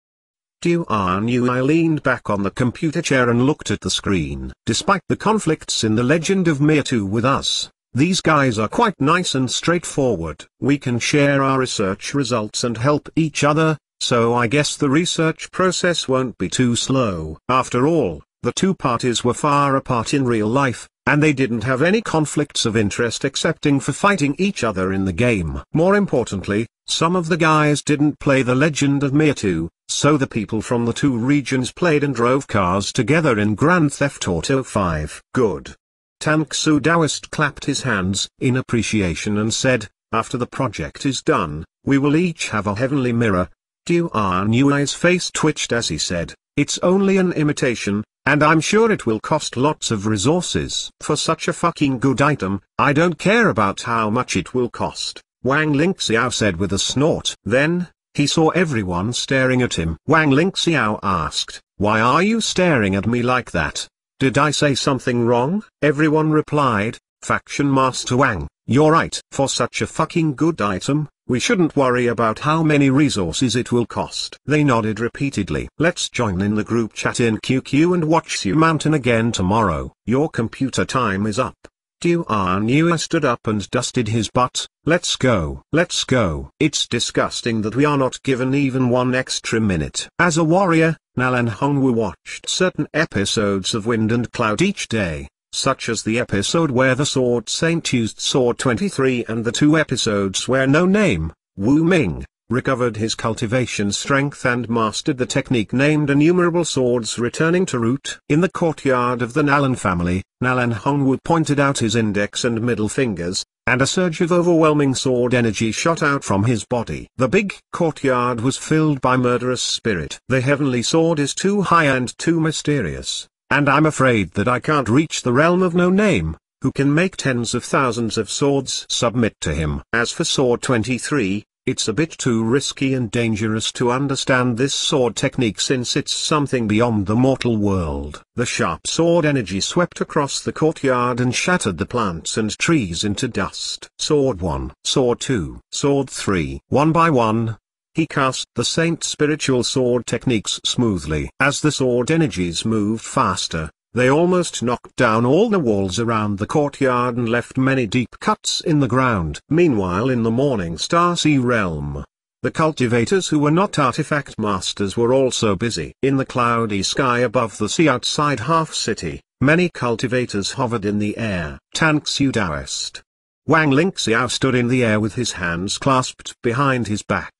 Duan Yue leaned back on the computer chair and looked at the screen. Despite the conflicts in the legend of Mir 2 with us, these guys are quite nice and straightforward. We can share our research results and help each other, so I guess the research process won't be too slow. After all, the two parties were far apart in real life, and they didn't have any conflicts of interest excepting for fighting each other in the game. More importantly, some of the guys didn't play The Legend of Mir 2, so the people from the two regions played and drove cars together in Grand Theft Auto 5. Good. Tangsu Daoist clapped his hands in appreciation and said, after the project is done, we will each have a heavenly mirror. Duan Yue's face twitched as he said, it's only an imitation, and I'm sure it will cost lots of resources. For such a fucking good item, I don't care about how much it will cost, Wang Lingxiao said with a snort. Then, he saw everyone staring at him. Wang Lingxiao asked, why are you staring at me like that? Did I say something wrong? Everyone replied, Faction Master Wang, you're right. For such a fucking good item, We shouldn't worry about how many resources it will cost. They nodded repeatedly. Let's join in the group chat in QQ and watch Shu Mountain again tomorrow. Your computer time is up. Duan Yue stood up and dusted his butt. Let's go. Let's go. It's disgusting that we are not given even one extra minute. As a warrior, Nalan Hongwu watched certain episodes of Wind and Cloud each day, such as the episode where the Sword Saint used Sword 23 and the two episodes where No Name, Wu Ming, recovered his cultivation strength and mastered the technique named innumerable swords returning to root. In the courtyard of the Nalan family, Nalan Hongwu pointed out his index and middle fingers, and a surge of overwhelming sword energy shot out from his body. The big courtyard was filled by murderous spirit. The heavenly sword is too high and too mysterious, and I'm afraid that I can't reach the realm of no name, who can make tens of thousands of swords submit to him. As for sword 23, it's a bit too risky and dangerous to understand this sword technique since it's something beyond the mortal world. The sharp sword energy swept across the courtyard and shattered the plants and trees into dust. Sword 1, Sword 2, Sword 3. One by one, he cast the saint spiritual sword techniques smoothly. As the sword energies moved faster, they almost knocked down all the walls around the courtyard and left many deep cuts in the ground. Meanwhile in the Morning Star Sea realm, the cultivators who were not artifact masters were also busy. In the cloudy sky above the sea outside Half City, many cultivators hovered in the air. Tan Xu Daoist. Wang Lingxiao stood in the air with his hands clasped behind his back.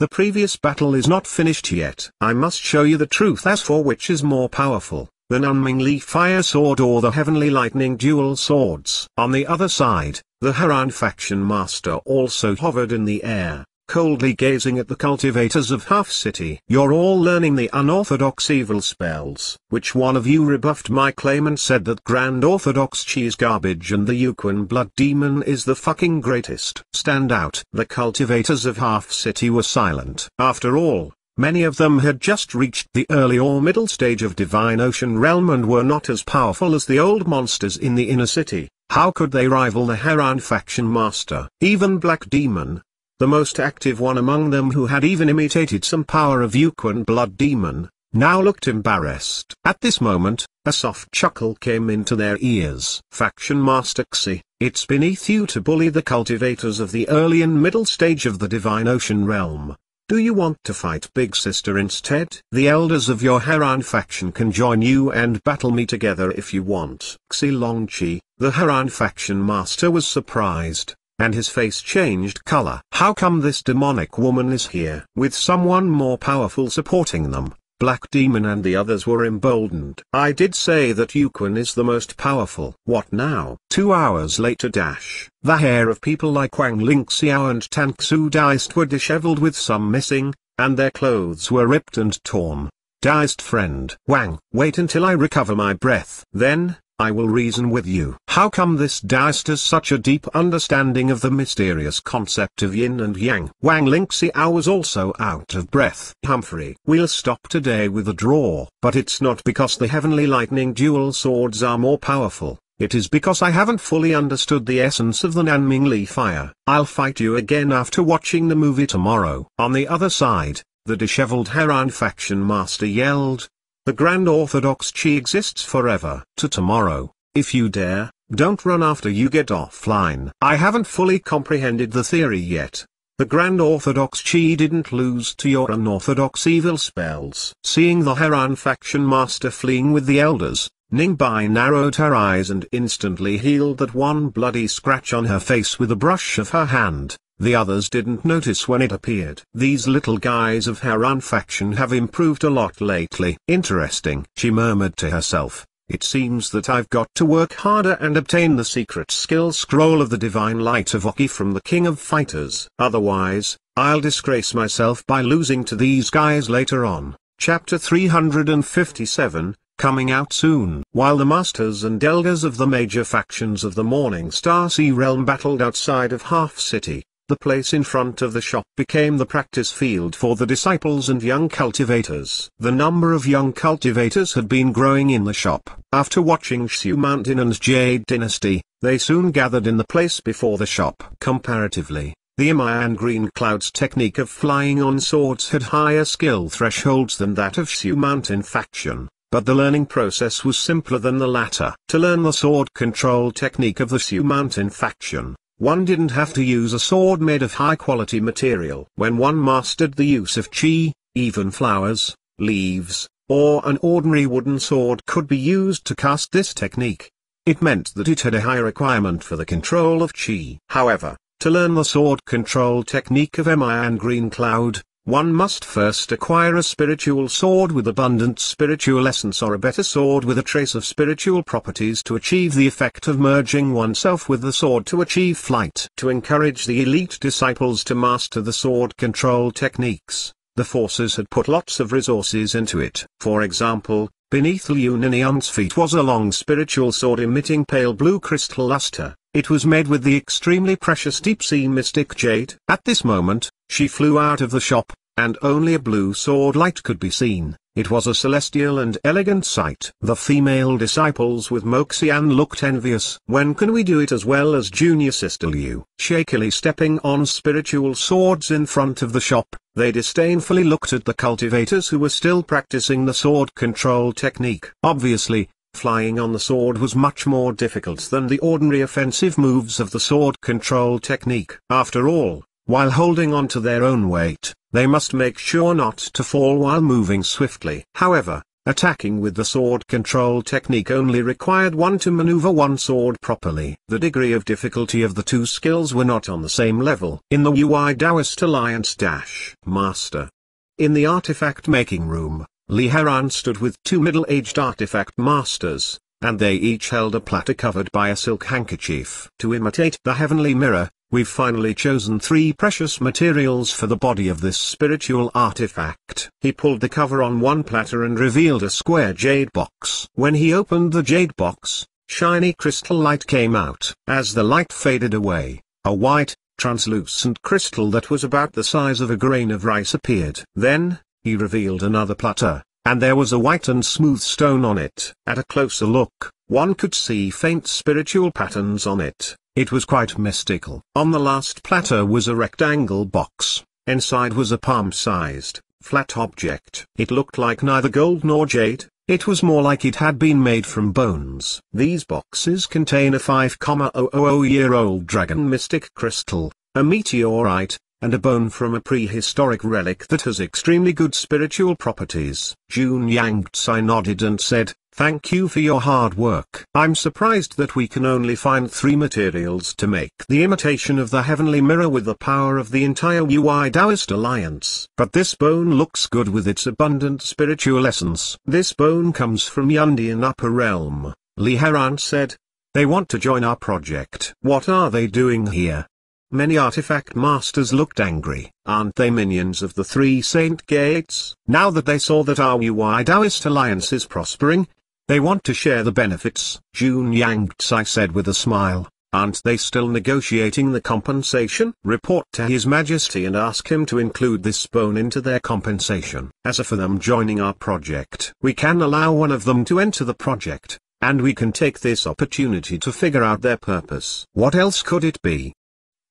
The previous battle is not finished yet. I must show you the truth as for which is more powerful the Nanming Fire Sword or the Heavenly Lightning Dual Swords. On the other side, the Haran faction master also hovered in the air, coldly gazing at the cultivators of Half City. You're all learning the unorthodox evil spells. Which one of you rebuffed my claim and said that Grand Orthodox cheese garbage and the Yuquan Blood Demon is the fucking greatest? Stand out. The cultivators of Half City were silent. After all, Many of them had just reached the early or middle stage of Divine Ocean Realm and were not as powerful as the old monsters in the inner city. How could they rival the Haran faction master? Even Black Demon, the most active one among them who had even imitated some power of Yuquan Blood Demon, now looked embarrassed. At this moment, a soft chuckle came into their ears. Faction Master Xi, it's beneath you to bully the cultivators of the early and middle stage of the Divine Ocean Realm. Do you want to fight Big Sister instead? The elders of your Haran faction can join you and battle me together if you want. Xi Longchi, the Haran faction master was surprised, and his face changed color. How come this demonic woman is here? With someone more powerful supporting them, Black Demon and the others were emboldened. I did say that Yuquan is the most powerful. What now? Two hours later dash. The hair of people like Wang Lingxiao and Tan Xu Daoist were disheveled with some missing, and their clothes were ripped and torn. Daoist friend. Wang, wait until I recover my breath. Then, I will reason with you. How come this Daoist has such a deep understanding of the mysterious concept of yin and yang? Wang Lingxiao was also out of breath. Humphrey, we'll stop today with a draw. But it's not because the heavenly lightning dual swords are more powerful. It is because I haven't fully understood the essence of the Nanming Li fire. I'll fight you again after watching the movie tomorrow. On the other side, the disheveled Haran faction master yelled, the Grand Orthodox Chi exists forever. To tomorrow, if you dare, don't run after you get offline. I haven't fully comprehended the theory yet. The Grand Orthodox Chi didn't lose to your unorthodox evil spells. Seeing the Haran faction master fleeing with the elders, Ningbai narrowed her eyes and instantly healed that one bloody scratch on her face with a brush of her hand. The others didn't notice when it appeared. These little guys of Haran faction have improved a lot lately. Interesting. She murmured to herself. It seems that I've got to work harder and obtain the secret skill scroll of the divine light of Oki from the king of fighters. Otherwise, I'll disgrace myself by losing to these guys later on. Chapter 357, coming out soon. While the masters and elders of the major factions of the Morning Star Sea realm battled outside of Half City, the place in front of the shop became the practice field for the disciples and young cultivators. The number of young cultivators had been growing in the shop. After watching Shu Mountain and Jade Dynasty, they soon gathered in the place before the shop. Comparatively, The Imayan Green Cloud's technique of flying on swords had higher skill thresholds than that of Shu Mountain faction, but the learning process was simpler than the latter. To learn the sword control technique of the Shu Mountain faction, one didn't have to use a sword made of high-quality material. When one mastered the use of chi, even flowers, leaves, or an ordinary wooden sword could be used to cast this technique. It meant that it had a high requirement for the control of chi. However, to learn the sword control technique of Mi and Green Cloud, one must first acquire a spiritual sword with abundant spiritual essence or a better sword with a trace of spiritual properties to achieve the effect of merging oneself with the sword to achieve flight. To encourage the elite disciples to master the sword control techniques, the forces had put lots of resources into it. For example, beneath Liu feet was a long spiritual sword emitting pale blue crystal luster. It was made with the extremely precious deep-sea mystic jade. At this moment, she flew out of the shop, and only a blue sword light could be seen. It was a celestial and elegant sight. The female disciples with Moxian looked envious. When can we do it as well as junior sister Liu? Shakily stepping on spiritual swords in front of the shop, they disdainfully looked at the cultivators who were still practicing the sword control technique. Obviously, flying on the sword was much more difficult than the ordinary offensive moves of the sword control technique. After all, while holding on to their own weight, they must make sure not to fall while moving swiftly. However, attacking with the sword control technique only required one to maneuver one sword properly. The degree of difficulty of the two skills were not on the same level. In the UI Taoist Alliance Dash Master. In the artifact making room, Li Heran stood with two middle-aged artifact masters, and they each held a platter covered by a silk handkerchief. To imitate the heavenly mirror, we've finally chosen three precious materials for the body of this spiritual artifact. He pulled the cover on one platter and revealed a square jade box. When he opened the jade box, shiny crystal light came out. As the light faded away, a white, translucent crystal that was about the size of a grain of rice appeared. Then, he revealed another platter, and there was a white and smooth stone on it. At a closer look, one could see faint spiritual patterns on it. It was quite mystical. On the last platter was a rectangle box. Inside was a palm-sized, flat object. It looked like neither gold nor jade, it was more like it had been made from bones. These boxes contain a 5,000-year-old dragon mystic crystal, a meteorite, and a bone from a prehistoric relic that has extremely good spiritual properties. Jun Yangtze nodded and said, Thank you for your hard work. I'm surprised that we can only find three materials to make the imitation of the heavenly mirror with the power of the entire UI Taoist Alliance. But this bone looks good with its abundant spiritual essence. This bone comes from Yundian Upper Realm, Li Heran said. They want to join our project. What are they doing here? Many artifact masters looked angry. Aren't they minions of the three Saint Gates? Now that they saw that our UI Taoist alliance is prospering, they want to share the benefits. Jun Yangtze said with a smile, aren't they still negotiating the compensation? Report to His Majesty and ask him to include this bone into their compensation. As for them joining our project, we can allow one of them to enter the project, and we can take this opportunity to figure out their purpose. What else could it be?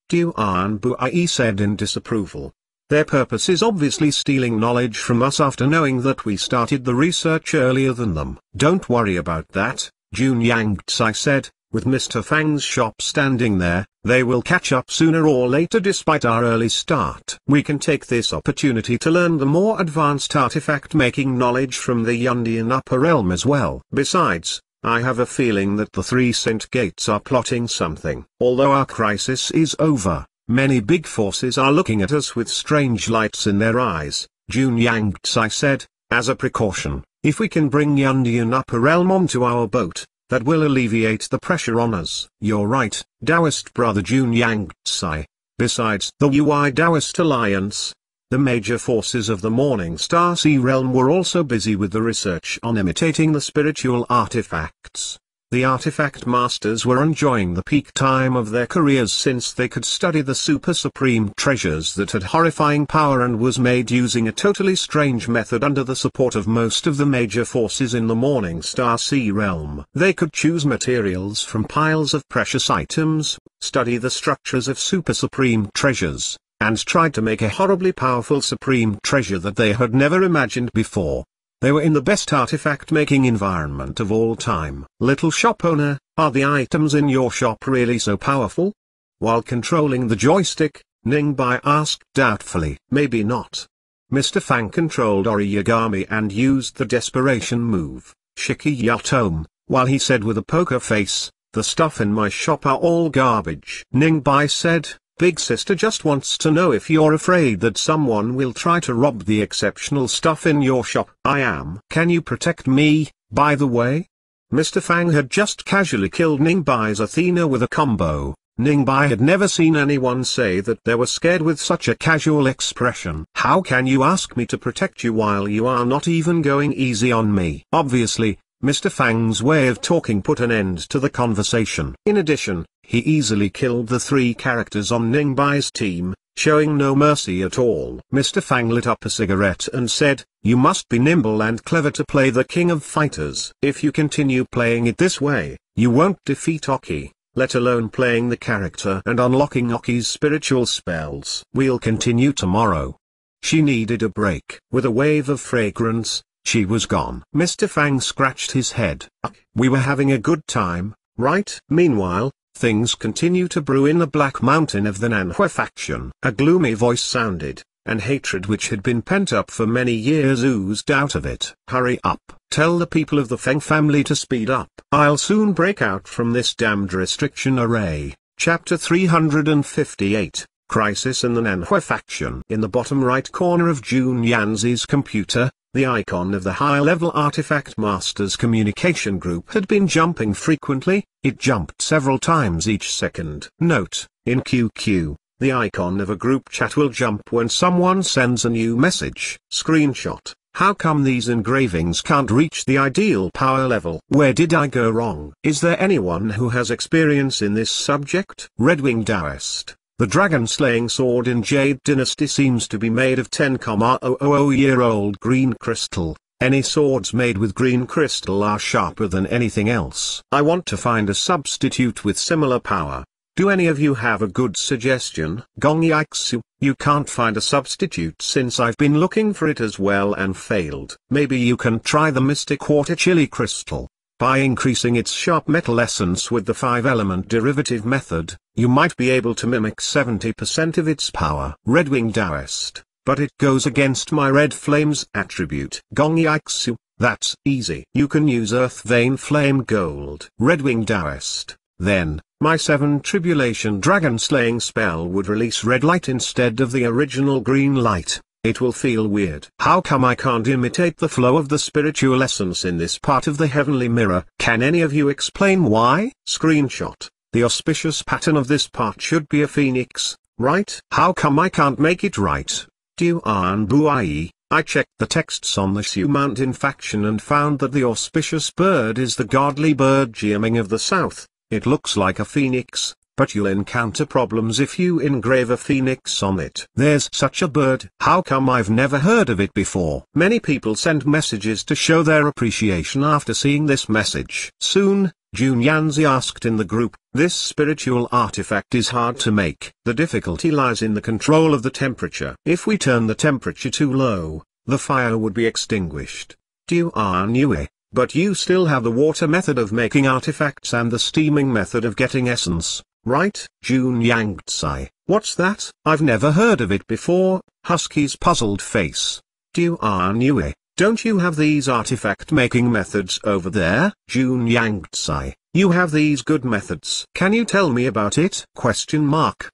Duan Buai said in disapproval. Their purpose is obviously stealing knowledge from us after knowing that we started the research earlier than them. Don't worry about that, Jun Yangtze said, with Mr. Fang's shop standing there, they will catch up sooner or later despite our early start. We can take this opportunity to learn the more advanced artifact making knowledge from the Yundian upper realm as well. Besides, I have a feeling that the three Saint Gates are plotting something. Although our crisis is over, many big forces are looking at us with strange lights in their eyes, Jun Yang Tsai said, as a precaution, if we can bring Yundian Upper Realm onto our boat, that will alleviate the pressure on us. You're right, Taoist brother Jun Yang Tsai. Besides the UI Taoist Alliance, the major forces of the Morning Star Sea realm were also busy with the research on imitating the spiritual artifacts. The artifact masters were enjoying the peak time of their careers since they could study the super supreme treasures that had horrifying power and was made using a totally strange method under the support of most of the major forces in the Morning Star Sea realm. They could choose materials from piles of precious items, study the structures of super supreme treasures, and tried to make a horribly powerful supreme treasure that they had never imagined before. They were in the best artifact-making environment of all time. Little shop owner, are the items in your shop really so powerful? While controlling the joystick, Ningbai asked doubtfully. Maybe not. Mr. Fang controlled Origami and used the desperation move, Shiki Yatome, while he said with a poker face, the stuff in my shop are all garbage. Ningbai said, Big sister just wants to know if you're afraid that someone will try to rob the exceptional stuff in your shop. I am. Can you protect me, by the way? Mr. Fang had just casually killed Ningbai's Athena with a combo. Ningbai had never seen anyone say that they were scared with such a casual expression. How can you ask me to protect you while you are not even going easy on me? Obviously, Mr. Fang's way of talking put an end to the conversation. In addition, he easily killed the three characters on Ningbai's team, showing no mercy at all. Mr. Fang lit up a cigarette and said, You must be nimble and clever to play the king of fighters. If you continue playing it this way, you won't defeat Oki, let alone playing the character and unlocking Oki's spiritual spells. We'll continue tomorrow. She needed a break. With a wave of fragrance, she was gone. Mr. Fang scratched his head. We were having a good time, right? Meanwhile, things continue to brew in the Black Mountain of the Nanhua faction. A gloomy voice sounded, and hatred which had been pent up for many years oozed out of it. Hurry up, tell the people of the Feng family to speed up. I'll soon break out from this damned restriction array. Chapter 358 Crisis in the Nanhua faction. In the bottom right corner of Jun Yanzi's computer, the icon of the high-level Artifact Masters communication group had been jumping frequently, it jumped several times each second. Note, in QQ, the icon of a group chat will jump when someone sends a new message. Screenshot. How come these engravings can't reach the ideal power level? Where did I go wrong? Is there anyone who has experience in this subject? Redwing Taoist. The dragon-slaying sword in Jade Dynasty seems to be made of 10,000-year-old green crystal. Any swords made with green crystal are sharper than anything else. I want to find a substitute with similar power. Do any of you have a good suggestion? Gong Yiksu, you can't find a substitute since I've been looking for it as well and failed. Maybe you can try the Mystic Water Chili Crystal. By increasing its sharp metal essence with the 5-element derivative method, you might be able to mimic 70% of its power. Redwing Taoist, but it goes against my Red Flames attribute. Gong Yiksu, that's easy. You can use Earth Vein Flame Gold. Redwing Taoist, then, my 7 Tribulation Dragon Slaying spell would release red light instead of the original green light. It will feel weird. How come I can't imitate the flow of the spiritual essence in this part of the heavenly mirror? Can any of you explain why? Screenshot. The auspicious pattern of this part should be a phoenix, right? How come I can't make it right? Duan Buai, I checked the texts on the Shu Mountain faction and found that the auspicious bird is the godly bird Jiaming of the south. It looks like a phoenix, but you'll encounter problems if you engrave a phoenix on it. There's such a bird. How come I've never heard of it before? Many people send messages to show their appreciation after seeing this message. Soon, Jun Yanzi asked in the group, this spiritual artifact is hard to make. The difficulty lies in the control of the temperature. If we turn the temperature too low, the fire would be extinguished. Duan Yue, but you still have the water method of making artifacts and the steaming method of getting essence. Right? Jun Yangtze. What's that? I've never heard of it before, Husky's puzzled face. Duan Yue, eh? don't you have these artifact-making methods over there? Jun Yangtze, you have these good methods. Can you tell me about it? Question mark.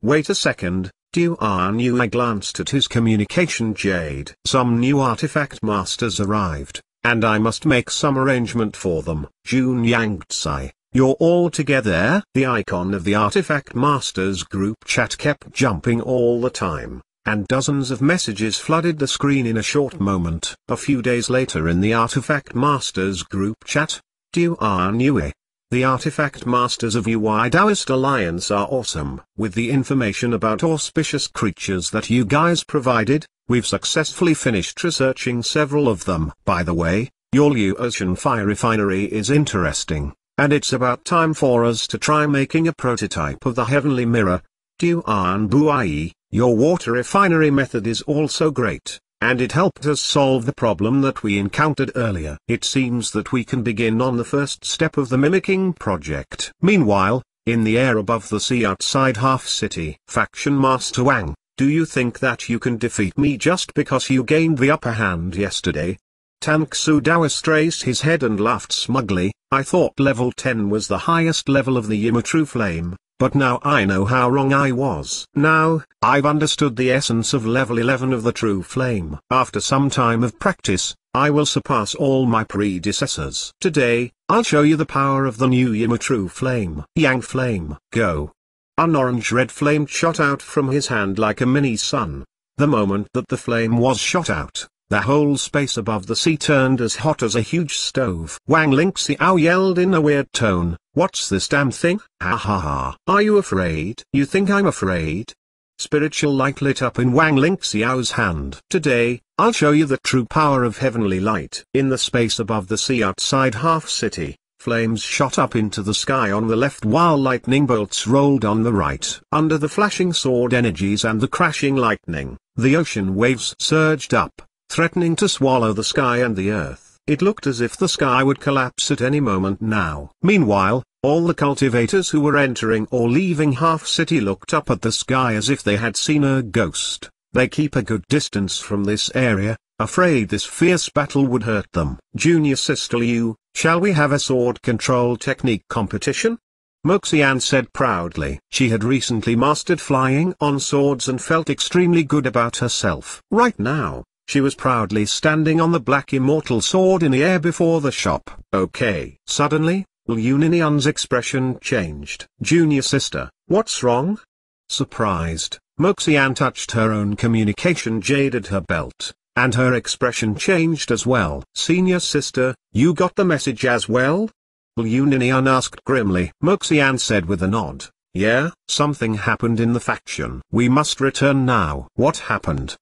Wait a second, Duan Yue glanced at his communication jade. Some new artifact masters arrived, and I must make some arrangement for them. Jun Yangtze, you're all together? The icon of the Artifact Masters group chat kept jumping all the time, and dozens of messages flooded the screen in a short moment. A few days later in the Artifact Masters group chat, Duan Yue. The artifact masters of UI Taoist Alliance are awesome. With the information about auspicious creatures that you guys provided, we've successfully finished researching several of them. By the way, your Liu Ocean Fire Refinery is interesting, and it's about time for us to try making a prototype of the Heavenly Mirror. Duan Buai, your water refinery method is also great and it helped us solve the problem that we encountered earlier. It seems that we can begin on the first step of the mimicking project. Meanwhile, in the air above the sea outside Half City, Faction Master Wang, do you think that you can defeat me just because you gained the upper hand yesterday? Daoist raised his head and laughed smugly, I thought level 10 was the highest level of the Yima True Flame, but now I know how wrong I was. Now, I've understood the essence of level 11 of the true flame. After some time of practice, I will surpass all my predecessors. Today, I'll show you the power of the new Yima true flame. Yang flame, go. An orange-red flame shot out from his hand like a mini sun. The moment that the flame was shot out, the whole space above the sea turned as hot as a huge stove. Wang Ling Xiao yelled in a weird tone, What's this damn thing? Ha ha ha. Are you afraid? You think I'm afraid? Spiritual light lit up in Wang Ling Xiao's hand. Today, I'll show you the true power of heavenly light. In the space above the sea outside Half City, flames shot up into the sky on the left while lightning bolts rolled on the right. Under the flashing sword energies and the crashing lightning, the ocean waves surged up threatening to swallow the sky and the earth. It looked as if the sky would collapse at any moment now. Meanwhile, all the cultivators who were entering or leaving Half City looked up at the sky as if they had seen a ghost. They keep a good distance from this area, afraid this fierce battle would hurt them. Junior Sister Liu, shall we have a sword control technique competition? Moxian said proudly. She had recently mastered flying on swords and felt extremely good about herself. Right now, she was proudly standing on the black immortal sword in the air before the shop. Okay. Suddenly, Liu Ninian's expression changed. Junior sister, what's wrong? Surprised, Moxian touched her own communication jade at her belt, and her expression changed as well. Senior sister, you got the message as well? Liu Ninian asked grimly. Moxian said with a nod, yeah, something happened in the faction. We must return now. What happened?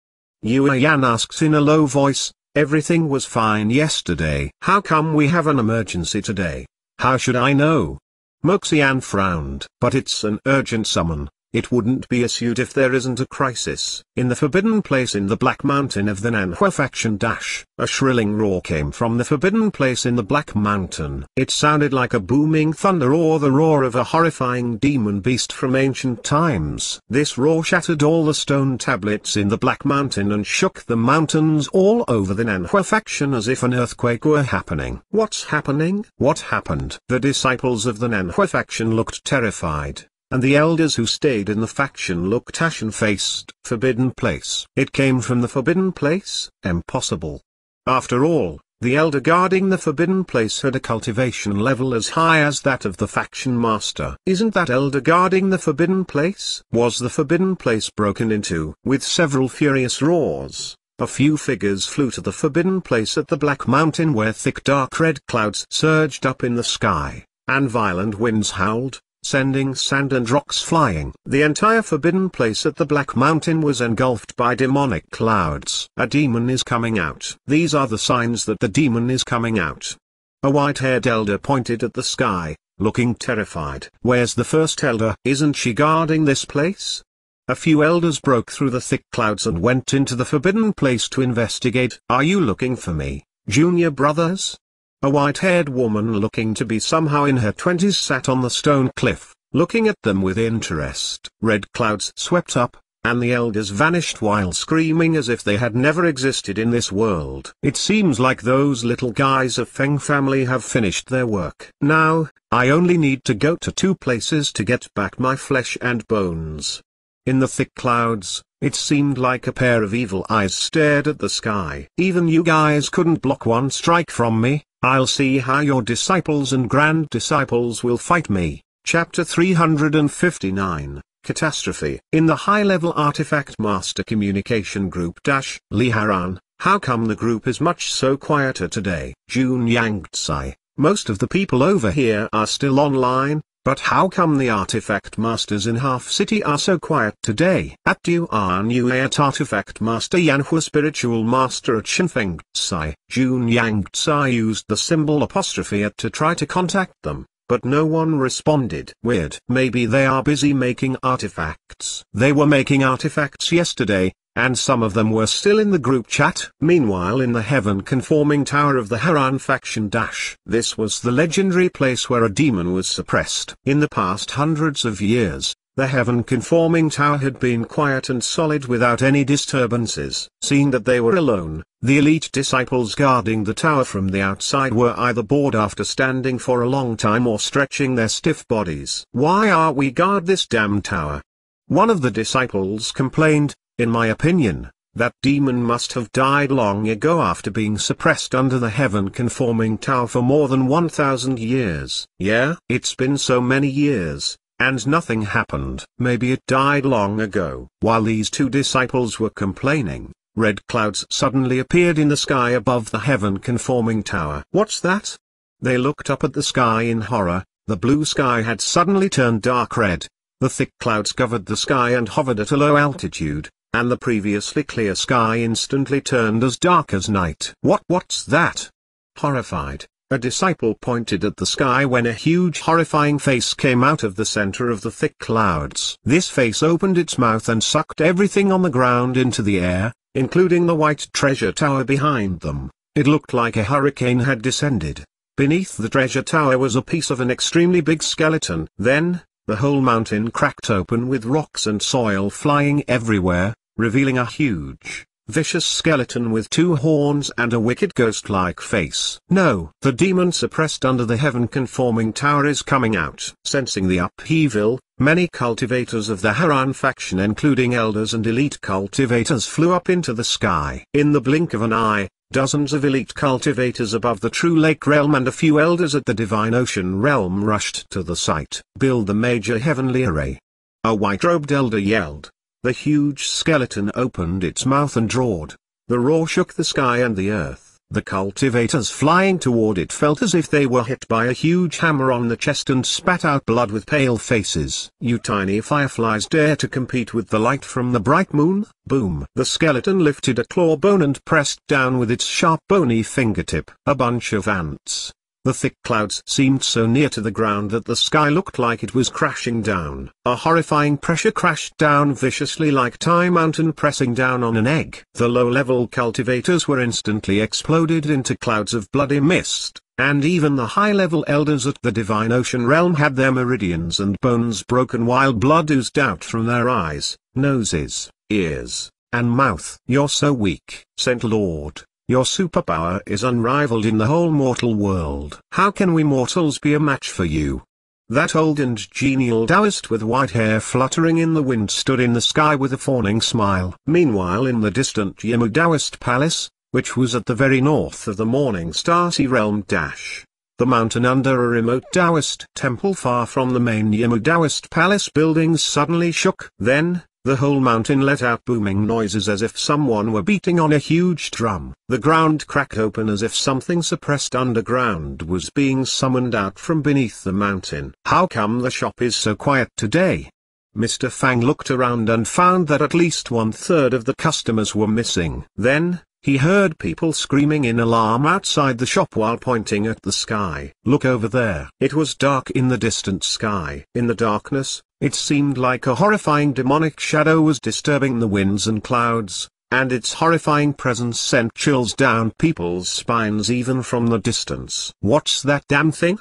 Yue Yan asks in a low voice, everything was fine yesterday. How come we have an emergency today? How should I know? Moxian frowned. But it's an urgent summon, it wouldn't be issued if there isn't a crisis. In the forbidden place in the Black Mountain of the Nanhua faction dash, a shrilling roar came from the forbidden place in the Black Mountain. It sounded like a booming thunder or the roar of a horrifying demon beast from ancient times. This roar shattered all the stone tablets in the Black Mountain and shook the mountains all over the Nanhua faction as if an earthquake were happening. What's happening? What happened? The disciples of the Nanhua faction looked terrified and the elders who stayed in the faction looked ashen-faced. Forbidden place. It came from the forbidden place? Impossible. After all, the elder guarding the forbidden place had a cultivation level as high as that of the faction master. Isn't that elder guarding the forbidden place? Was the forbidden place broken into? With several furious roars, a few figures flew to the forbidden place at the Black Mountain where thick dark red clouds surged up in the sky, and violent winds howled, sending sand and rocks flying. The entire forbidden place at the Black Mountain was engulfed by demonic clouds. A demon is coming out. These are the signs that the demon is coming out. A white-haired elder pointed at the sky, looking terrified. Where's the first elder? Isn't she guarding this place? A few elders broke through the thick clouds and went into the forbidden place to investigate. Are you looking for me, junior brothers? A white-haired woman looking to be somehow in her twenties sat on the stone cliff, looking at them with interest. Red clouds swept up, and the elders vanished while screaming as if they had never existed in this world. It seems like those little guys of Feng family have finished their work. Now, I only need to go to two places to get back my flesh and bones. In the thick clouds, it seemed like a pair of evil eyes stared at the sky. Even you guys couldn't block one strike from me, I'll see how your disciples and grand disciples will fight me. Chapter 359 Catastrophe In the high-level Artifact Master Communication Group Dash, Li Haran, how come the group is much so quieter today? Jun Yangtsai, Most of the people over here are still online, but how come the artifact masters in Half City are so quiet today? At Duan Yue Artifact Master Yanhua Spiritual Master at Shinfeng Tsai, Jun Yang Tsai used the symbol apostrophe at to try to contact them, but no one responded. Weird. Maybe they are busy making artifacts. They were making artifacts yesterday, and some of them were still in the group chat. Meanwhile in the heaven-conforming tower of the Haran faction dash. This was the legendary place where a demon was suppressed. In the past hundreds of years, the heaven-conforming tower had been quiet and solid without any disturbances. Seeing that they were alone, the elite disciples guarding the tower from the outside were either bored after standing for a long time or stretching their stiff bodies. Why are we guard this damn tower? One of the disciples complained, in my opinion, that demon must have died long ago after being suppressed under the heaven-conforming tower for more than 1,000 years. Yeah, it's been so many years, and nothing happened. Maybe it died long ago. While these two disciples were complaining, red clouds suddenly appeared in the sky above the heaven-conforming tower. What's that? They looked up at the sky in horror, the blue sky had suddenly turned dark red. The thick clouds covered the sky and hovered at a low altitude, and the previously clear sky instantly turned as dark as night. What what's that? Horrified, a disciple pointed at the sky when a huge horrifying face came out of the center of the thick clouds. This face opened its mouth and sucked everything on the ground into the air, including the white treasure tower behind them. It looked like a hurricane had descended. Beneath the treasure tower was a piece of an extremely big skeleton. Then, the whole mountain cracked open with rocks and soil flying everywhere, revealing a huge, vicious skeleton with two horns and a wicked ghost-like face. No, the demon suppressed under the heaven-conforming tower is coming out. Sensing the upheaval, many cultivators of the Haran faction including elders and elite cultivators flew up into the sky. In the blink of an eye, dozens of elite cultivators above the True Lake realm and a few elders at the Divine Ocean realm rushed to the site. Build the major heavenly array. A white-robed elder yelled. The huge skeleton opened its mouth and roared. The roar shook the sky and the earth. The cultivators flying toward it felt as if they were hit by a huge hammer on the chest and spat out blood with pale faces. You tiny fireflies dare to compete with the light from the bright moon? Boom. The skeleton lifted a claw bone and pressed down with its sharp bony fingertip. A bunch of ants, the thick clouds seemed so near to the ground that the sky looked like it was crashing down. A horrifying pressure crashed down viciously like Tai mountain pressing down on an egg. The low-level cultivators were instantly exploded into clouds of bloody mist, and even the high-level elders at the Divine Ocean realm had their meridians and bones broken while blood oozed out from their eyes, noses, ears, and mouth. You're so weak, Saint Lord. Your superpower is unrivaled in the whole mortal world. How can we mortals be a match for you? That old and genial Taoist with white hair fluttering in the wind stood in the sky with a fawning smile. Meanwhile in the distant Yimu Taoist palace, which was at the very north of the Morning Star Sea realm dash, the mountain under a remote Taoist temple far from the main Yimu Taoist palace buildings suddenly shook. Then, the whole mountain let out booming noises as if someone were beating on a huge drum. The ground cracked open as if something suppressed underground was being summoned out from beneath the mountain. How come the shop is so quiet today? Mr. Fang looked around and found that at least one-third of the customers were missing. Then, he heard people screaming in alarm outside the shop while pointing at the sky. Look over there. It was dark in the distant sky. In the darkness, it seemed like a horrifying demonic shadow was disturbing the winds and clouds, and its horrifying presence sent chills down people's spines even from the distance. What's that damn thing?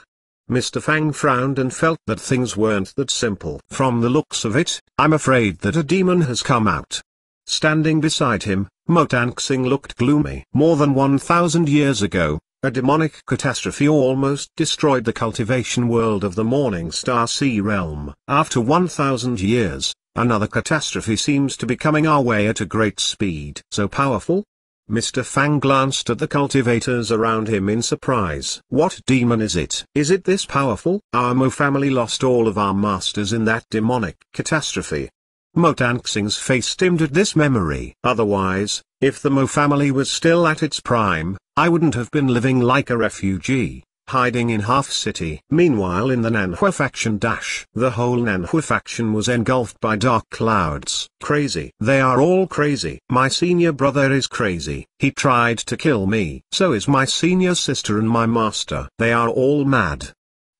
Mr. Fang frowned and felt that things weren't that simple. From the looks of it, I'm afraid that a demon has come out. Standing beside him, Mo Tanxing looked gloomy. More than 1,000 years ago, a demonic catastrophe almost destroyed the cultivation world of the Morning Star Sea realm. After 1,000 years, another catastrophe seems to be coming our way at a great speed. So powerful? Mr. Fang glanced at the cultivators around him in surprise. What demon is it? Is it this powerful? Our Mo family lost all of our masters in that demonic catastrophe. Mo Tanxing's face dimmed at this memory. Otherwise, if the Mo family was still at its prime, I wouldn't have been living like a refugee. hiding in Half City. Meanwhile in the Nanhua faction dash, the whole Nanhua faction was engulfed by dark clouds. Crazy. They are all crazy. My senior brother is crazy. He tried to kill me. So is my senior sister and my master. They are all mad.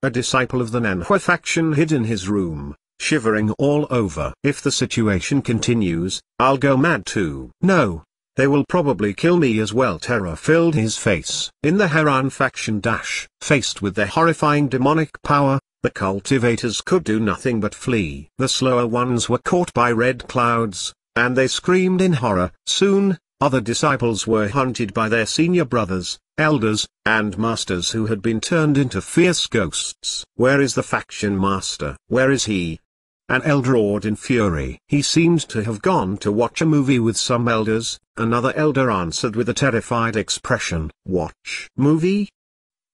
A disciple of the Nanhua faction hid in his room, shivering all over. If the situation continues, I'll go mad too. No, they will probably kill me as well terror filled his face. In the Haran faction dash, faced with their horrifying demonic power, the cultivators could do nothing but flee. The slower ones were caught by red clouds, and they screamed in horror. Soon, other disciples were hunted by their senior brothers, elders, and masters who had been turned into fierce ghosts. Where is the faction master? Where is he? An elder roared in fury. He seemed to have gone to watch a movie with some elders, another elder answered with a terrified expression. Watch movie?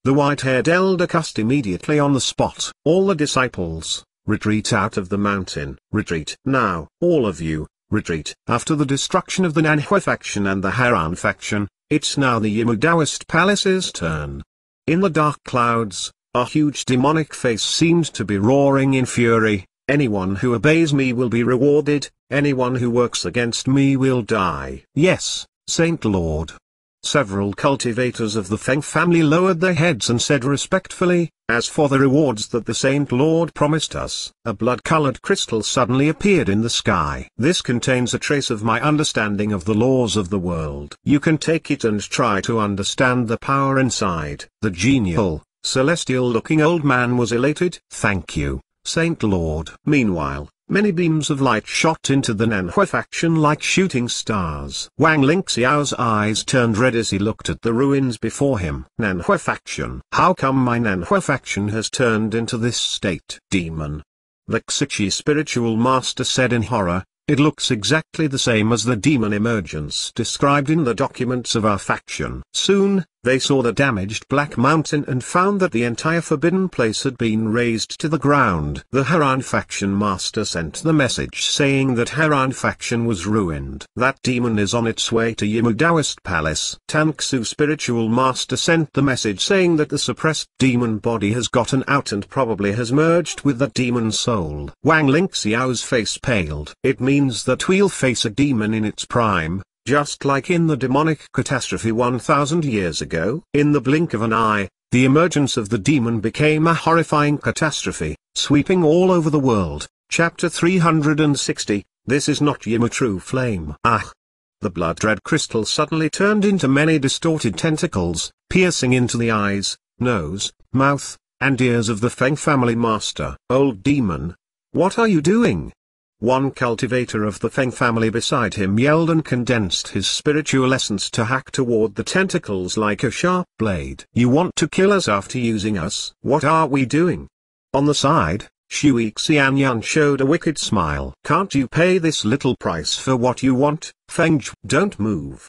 The white-haired elder cussed immediately on the spot. All the disciples, retreat out of the mountain. Retreat. Now, all of you, retreat. After the destruction of the Nanhua faction and the Haran faction, it's now the Yimu Taoist palace's turn. In the dark clouds, a huge demonic face seemed to be roaring in fury, Anyone who obeys me will be rewarded, anyone who works against me will die. Yes, Saint Lord. Several cultivators of the Feng family lowered their heads and said respectfully, As for the rewards that the Saint Lord promised us, a blood-colored crystal suddenly appeared in the sky. This contains a trace of my understanding of the laws of the world. You can take it and try to understand the power inside. The genial, celestial-looking old man was elated. Thank you. Saint Lord. Meanwhile, many beams of light shot into the Nanhua faction like shooting stars. Wang Lingxiao's eyes turned red as he looked at the ruins before him. Nanhua faction. How come my Nanhua faction has turned into this state? Demon. The Xiqi spiritual master said in horror, it looks exactly the same as the demon emergence described in the documents of our faction. Soon, they saw the damaged Black Mountain and found that the entire forbidden place had been razed to the ground. The Haran faction master sent the message saying that Haran faction was ruined. That demon is on its way to Yimu Taoist Palace. Tanxu spiritual master sent the message saying that the suppressed demon body has gotten out and probably has merged with the demon soul. Wang Lingxiao's face paled. It means that we'll face a demon in its prime, just like in the demonic catastrophe 1000 years ago. In the blink of an eye, the emergence of the demon became a horrifying catastrophe, sweeping all over the world. Chapter 360, This is not Yimu True Flame. Ah! The blood-red crystal suddenly turned into many distorted tentacles, piercing into the eyes, nose, mouth, and ears of the Feng family master. Old demon! What are you doing? One cultivator of the Feng family beside him yelled and condensed his spiritual essence to hack toward the tentacles like a sharp blade. You want to kill us after using us? What are we doing? On the side, Shui Xianyan showed a wicked smile. Can't you pay this little price for what you want, Feng Don't move.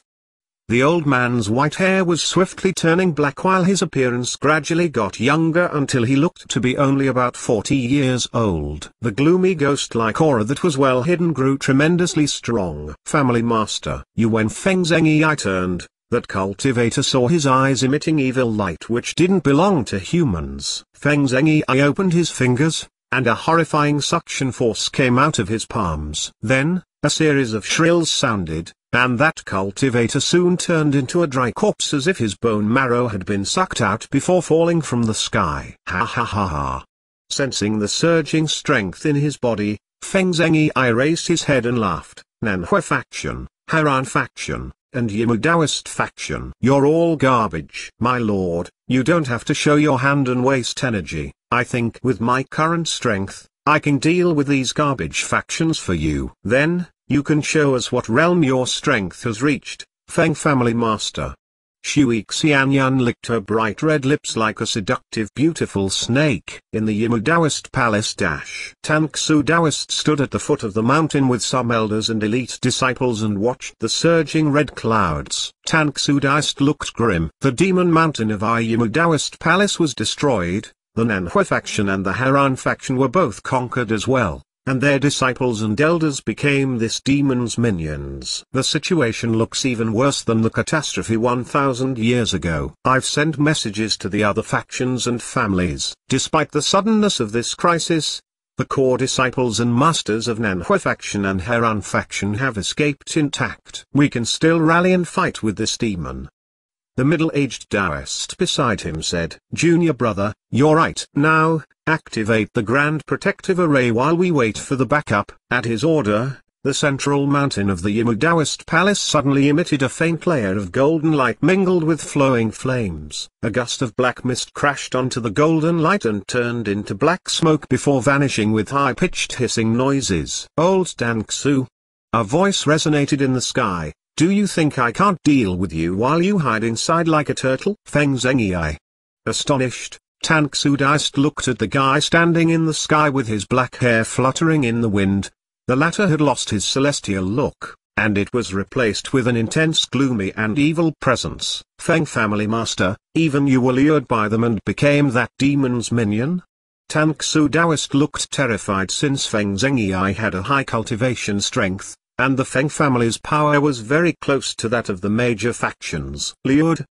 The old man's white hair was swiftly turning black while his appearance gradually got younger until he looked to be only about 40 years old. The gloomy ghost-like aura that was well hidden grew tremendously strong. Family Master, Yuan Feng Zhengyi turned, that cultivator saw his eyes emitting evil light which didn't belong to humans. Feng Zhengyi opened his fingers, and a horrifying suction force came out of his palms. Then, a series of shrills sounded, and that cultivator soon turned into a dry corpse as if his bone marrow had been sucked out before falling from the sky. Ha ha ha ha. Sensing the surging strength in his body, Feng Zhengyi raised his head and laughed. Nanhua faction, Haran faction, and Yimu Taoist faction. You're all garbage. My lord, you don't have to show your hand and waste energy. I think with my current strength, I can deal with these garbage factions for you. Then, you can show us what realm your strength has reached, Feng Family Master. Shui Xianyan licked her bright red lips like a seductive beautiful snake. In the Yimu Taoist Palace Dash. Tanxu Taoist stood at the foot of the mountain with some elders and elite disciples and watched the surging red clouds. Tanxu Taoist looked grim. The demon mountain of our Yimu Taoist Palace was destroyed, the Nanhua faction and the Haran faction were both conquered as well. And their disciples and elders became this demon's minions. The situation looks even worse than the catastrophe 1000 years ago. I've sent messages to the other factions and families. Despite the suddenness of this crisis, the core disciples and masters of Nanhua faction and Haran faction have escaped intact. We can still rally and fight with this demon. The middle-aged Taoist beside him said, Junior brother, you're right. Now, activate the Grand Protective Array while we wait for the backup. At his order, the central mountain of the Yimu Taoist palace suddenly emitted a faint layer of golden light mingled with flowing flames. A gust of black mist crashed onto the golden light and turned into black smoke before vanishing with high-pitched hissing noises. Old Tan Xu. A voice resonated in the sky, do you think I can't deal with you while you hide inside like a turtle? Feng Zhenghai. Astonished, Tan Xu Taoist looked at the guy standing in the sky with his black hair fluttering in the wind. The latter had lost his celestial look, and it was replaced with an intense gloomy and evil presence. Feng family master, even you were lured by them and became that demon's minion? Tan Xu Taoist looked terrified since Feng Zhenghai had a high cultivation strength, and the Feng family's power was very close to that of the major factions. Liud?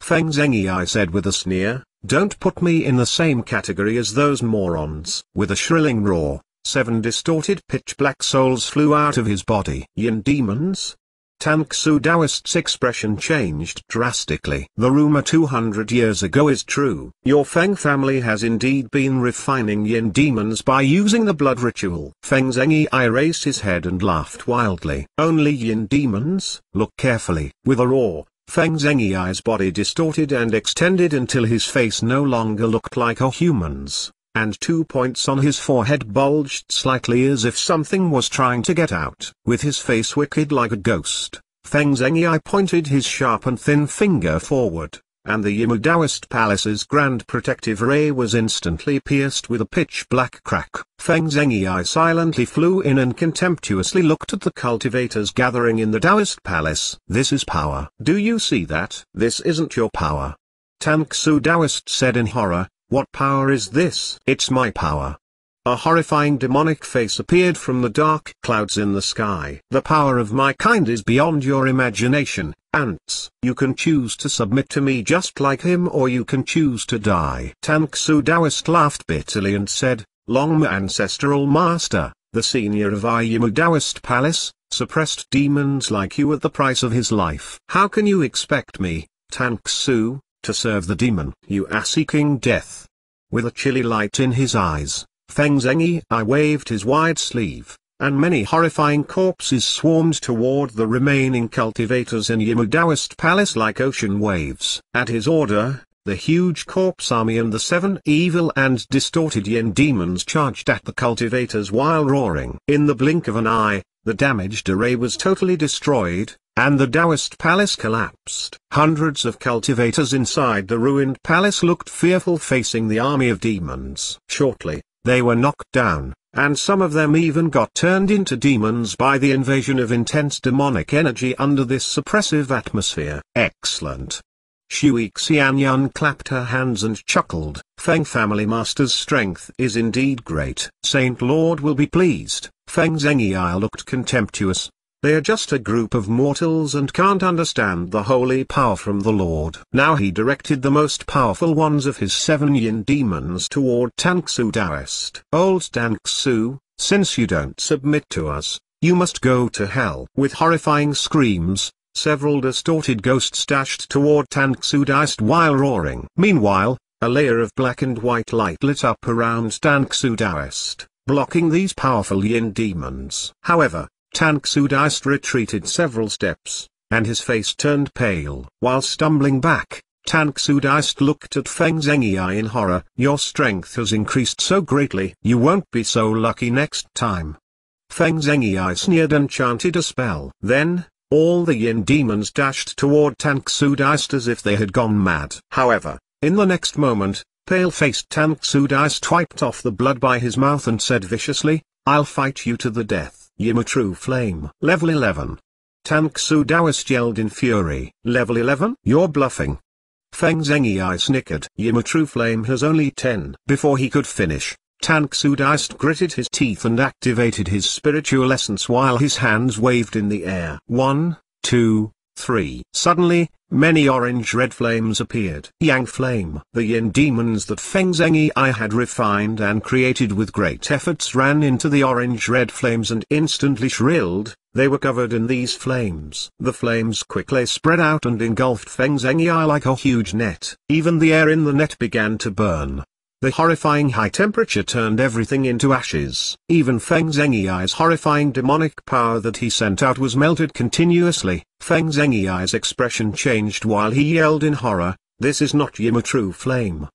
Feng Zhenghai said with a sneer, don't put me in the same category as those morons. With a shrilling roar, seven distorted pitch-black souls flew out of his body. Yin demons? Tan Xu Taoist's expression changed drastically. The rumor 200 years ago is true. Your Feng family has indeed been refining yin demons by using the blood ritual. Feng Zhenghai raised his head and laughed wildly. Only yin demons? Look carefully. With a roar, Feng Zhenghai's body distorted and extended until his face no longer looked like a human's, and two points on his forehead bulged slightly as if something was trying to get out. With his face wicked like a ghost, Feng Zhenghai pointed his sharp and thin finger forward, and the Yimu Taoist Palace's grand protective ray was instantly pierced with a pitch-black crack. Feng Zhenghai silently flew in and contemptuously looked at the cultivators gathering in the Taoist Palace. This is power. Do you see that? This isn't your power. Tan Xu Taoist said in horror, what power is this? It's my power. A horrifying demonic face appeared from the dark clouds in the sky. The power of my kind is beyond your imagination, ants. You can choose to submit to me just like him or you can choose to die. Tan Xu Taoist laughed bitterly and said, Longma ancestral master, the senior of Yimu Taoist palace, suppressed demons like you at the price of his life. How can you expect me, Tan Xu, to serve the demon? You are seeking death. With a chilly light in his eyes, Feng Zhenghai waved his wide sleeve, and many horrifying corpses swarmed toward the remaining cultivators in Yimu Taoist Palace like ocean waves. At his order, the huge corpse army and the seven evil and distorted yin demons charged at the cultivators while roaring. In the blink of an eye, the damaged array was totally destroyed, and the Taoist palace collapsed. Hundreds of cultivators inside the ruined palace looked fearful facing the army of demons. Shortly, they were knocked down, and some of them even got turned into demons by the invasion of intense demonic energy under this suppressive atmosphere. Excellent. Shui Xianyun clapped her hands and chuckled, Feng family master's strength is indeed great. Saint Lord will be pleased. Feng Zhenghai looked contemptuous, they are just a group of mortals and can't understand the holy power from the Lord. Now he directed the most powerful ones of his seven yin demons toward Tan Xu Taoist. Old Tan Xu, since you don't submit to us, you must go to hell. With horrifying screams, several distorted ghosts dashed toward Tan Xu while roaring. Meanwhile, a layer of black and white light lit up around Tan Xu blocking these powerful yin demons. However, Tan Xu retreated several steps, and his face turned pale. While stumbling back, Tan Xu looked at Feng Zhenghai in horror. Your strength has increased so greatly. You won't be so lucky next time. Feng Zhenghai sneered and chanted a spell. Then, all the yin demons dashed toward Tan Xu Taoist as if they had gone mad. However, in the next moment, pale-faced Tan Xu Taoist wiped off the blood by his mouth and said viciously, I'll fight you to the death. Yimu True Flame. Level 11. Tan Xu Taoist yelled in fury. Level 11? You're bluffing. Feng Zhenghai snickered. Yimu True Flame has only 10. Before he could finish, Tan Xu Taoist gritted his teeth and activated his spiritual essence while his hands waved in the air. One, two, three. Suddenly, many orange-red flames appeared. Yang Flame. The yin demons that Feng Zhenghai had refined and created with great efforts ran into the orange-red flames and instantly shrilled, they were covered in these flames. The flames quickly spread out and engulfed Feng Zhenghai like a huge net. Even the air in the net began to burn. The horrifying high temperature turned everything into ashes. Even Feng Zhenghai's horrifying demonic power that he sent out was melted continuously. Feng Zhenghai's expression changed while he yelled in horror, this is not Yima true flame.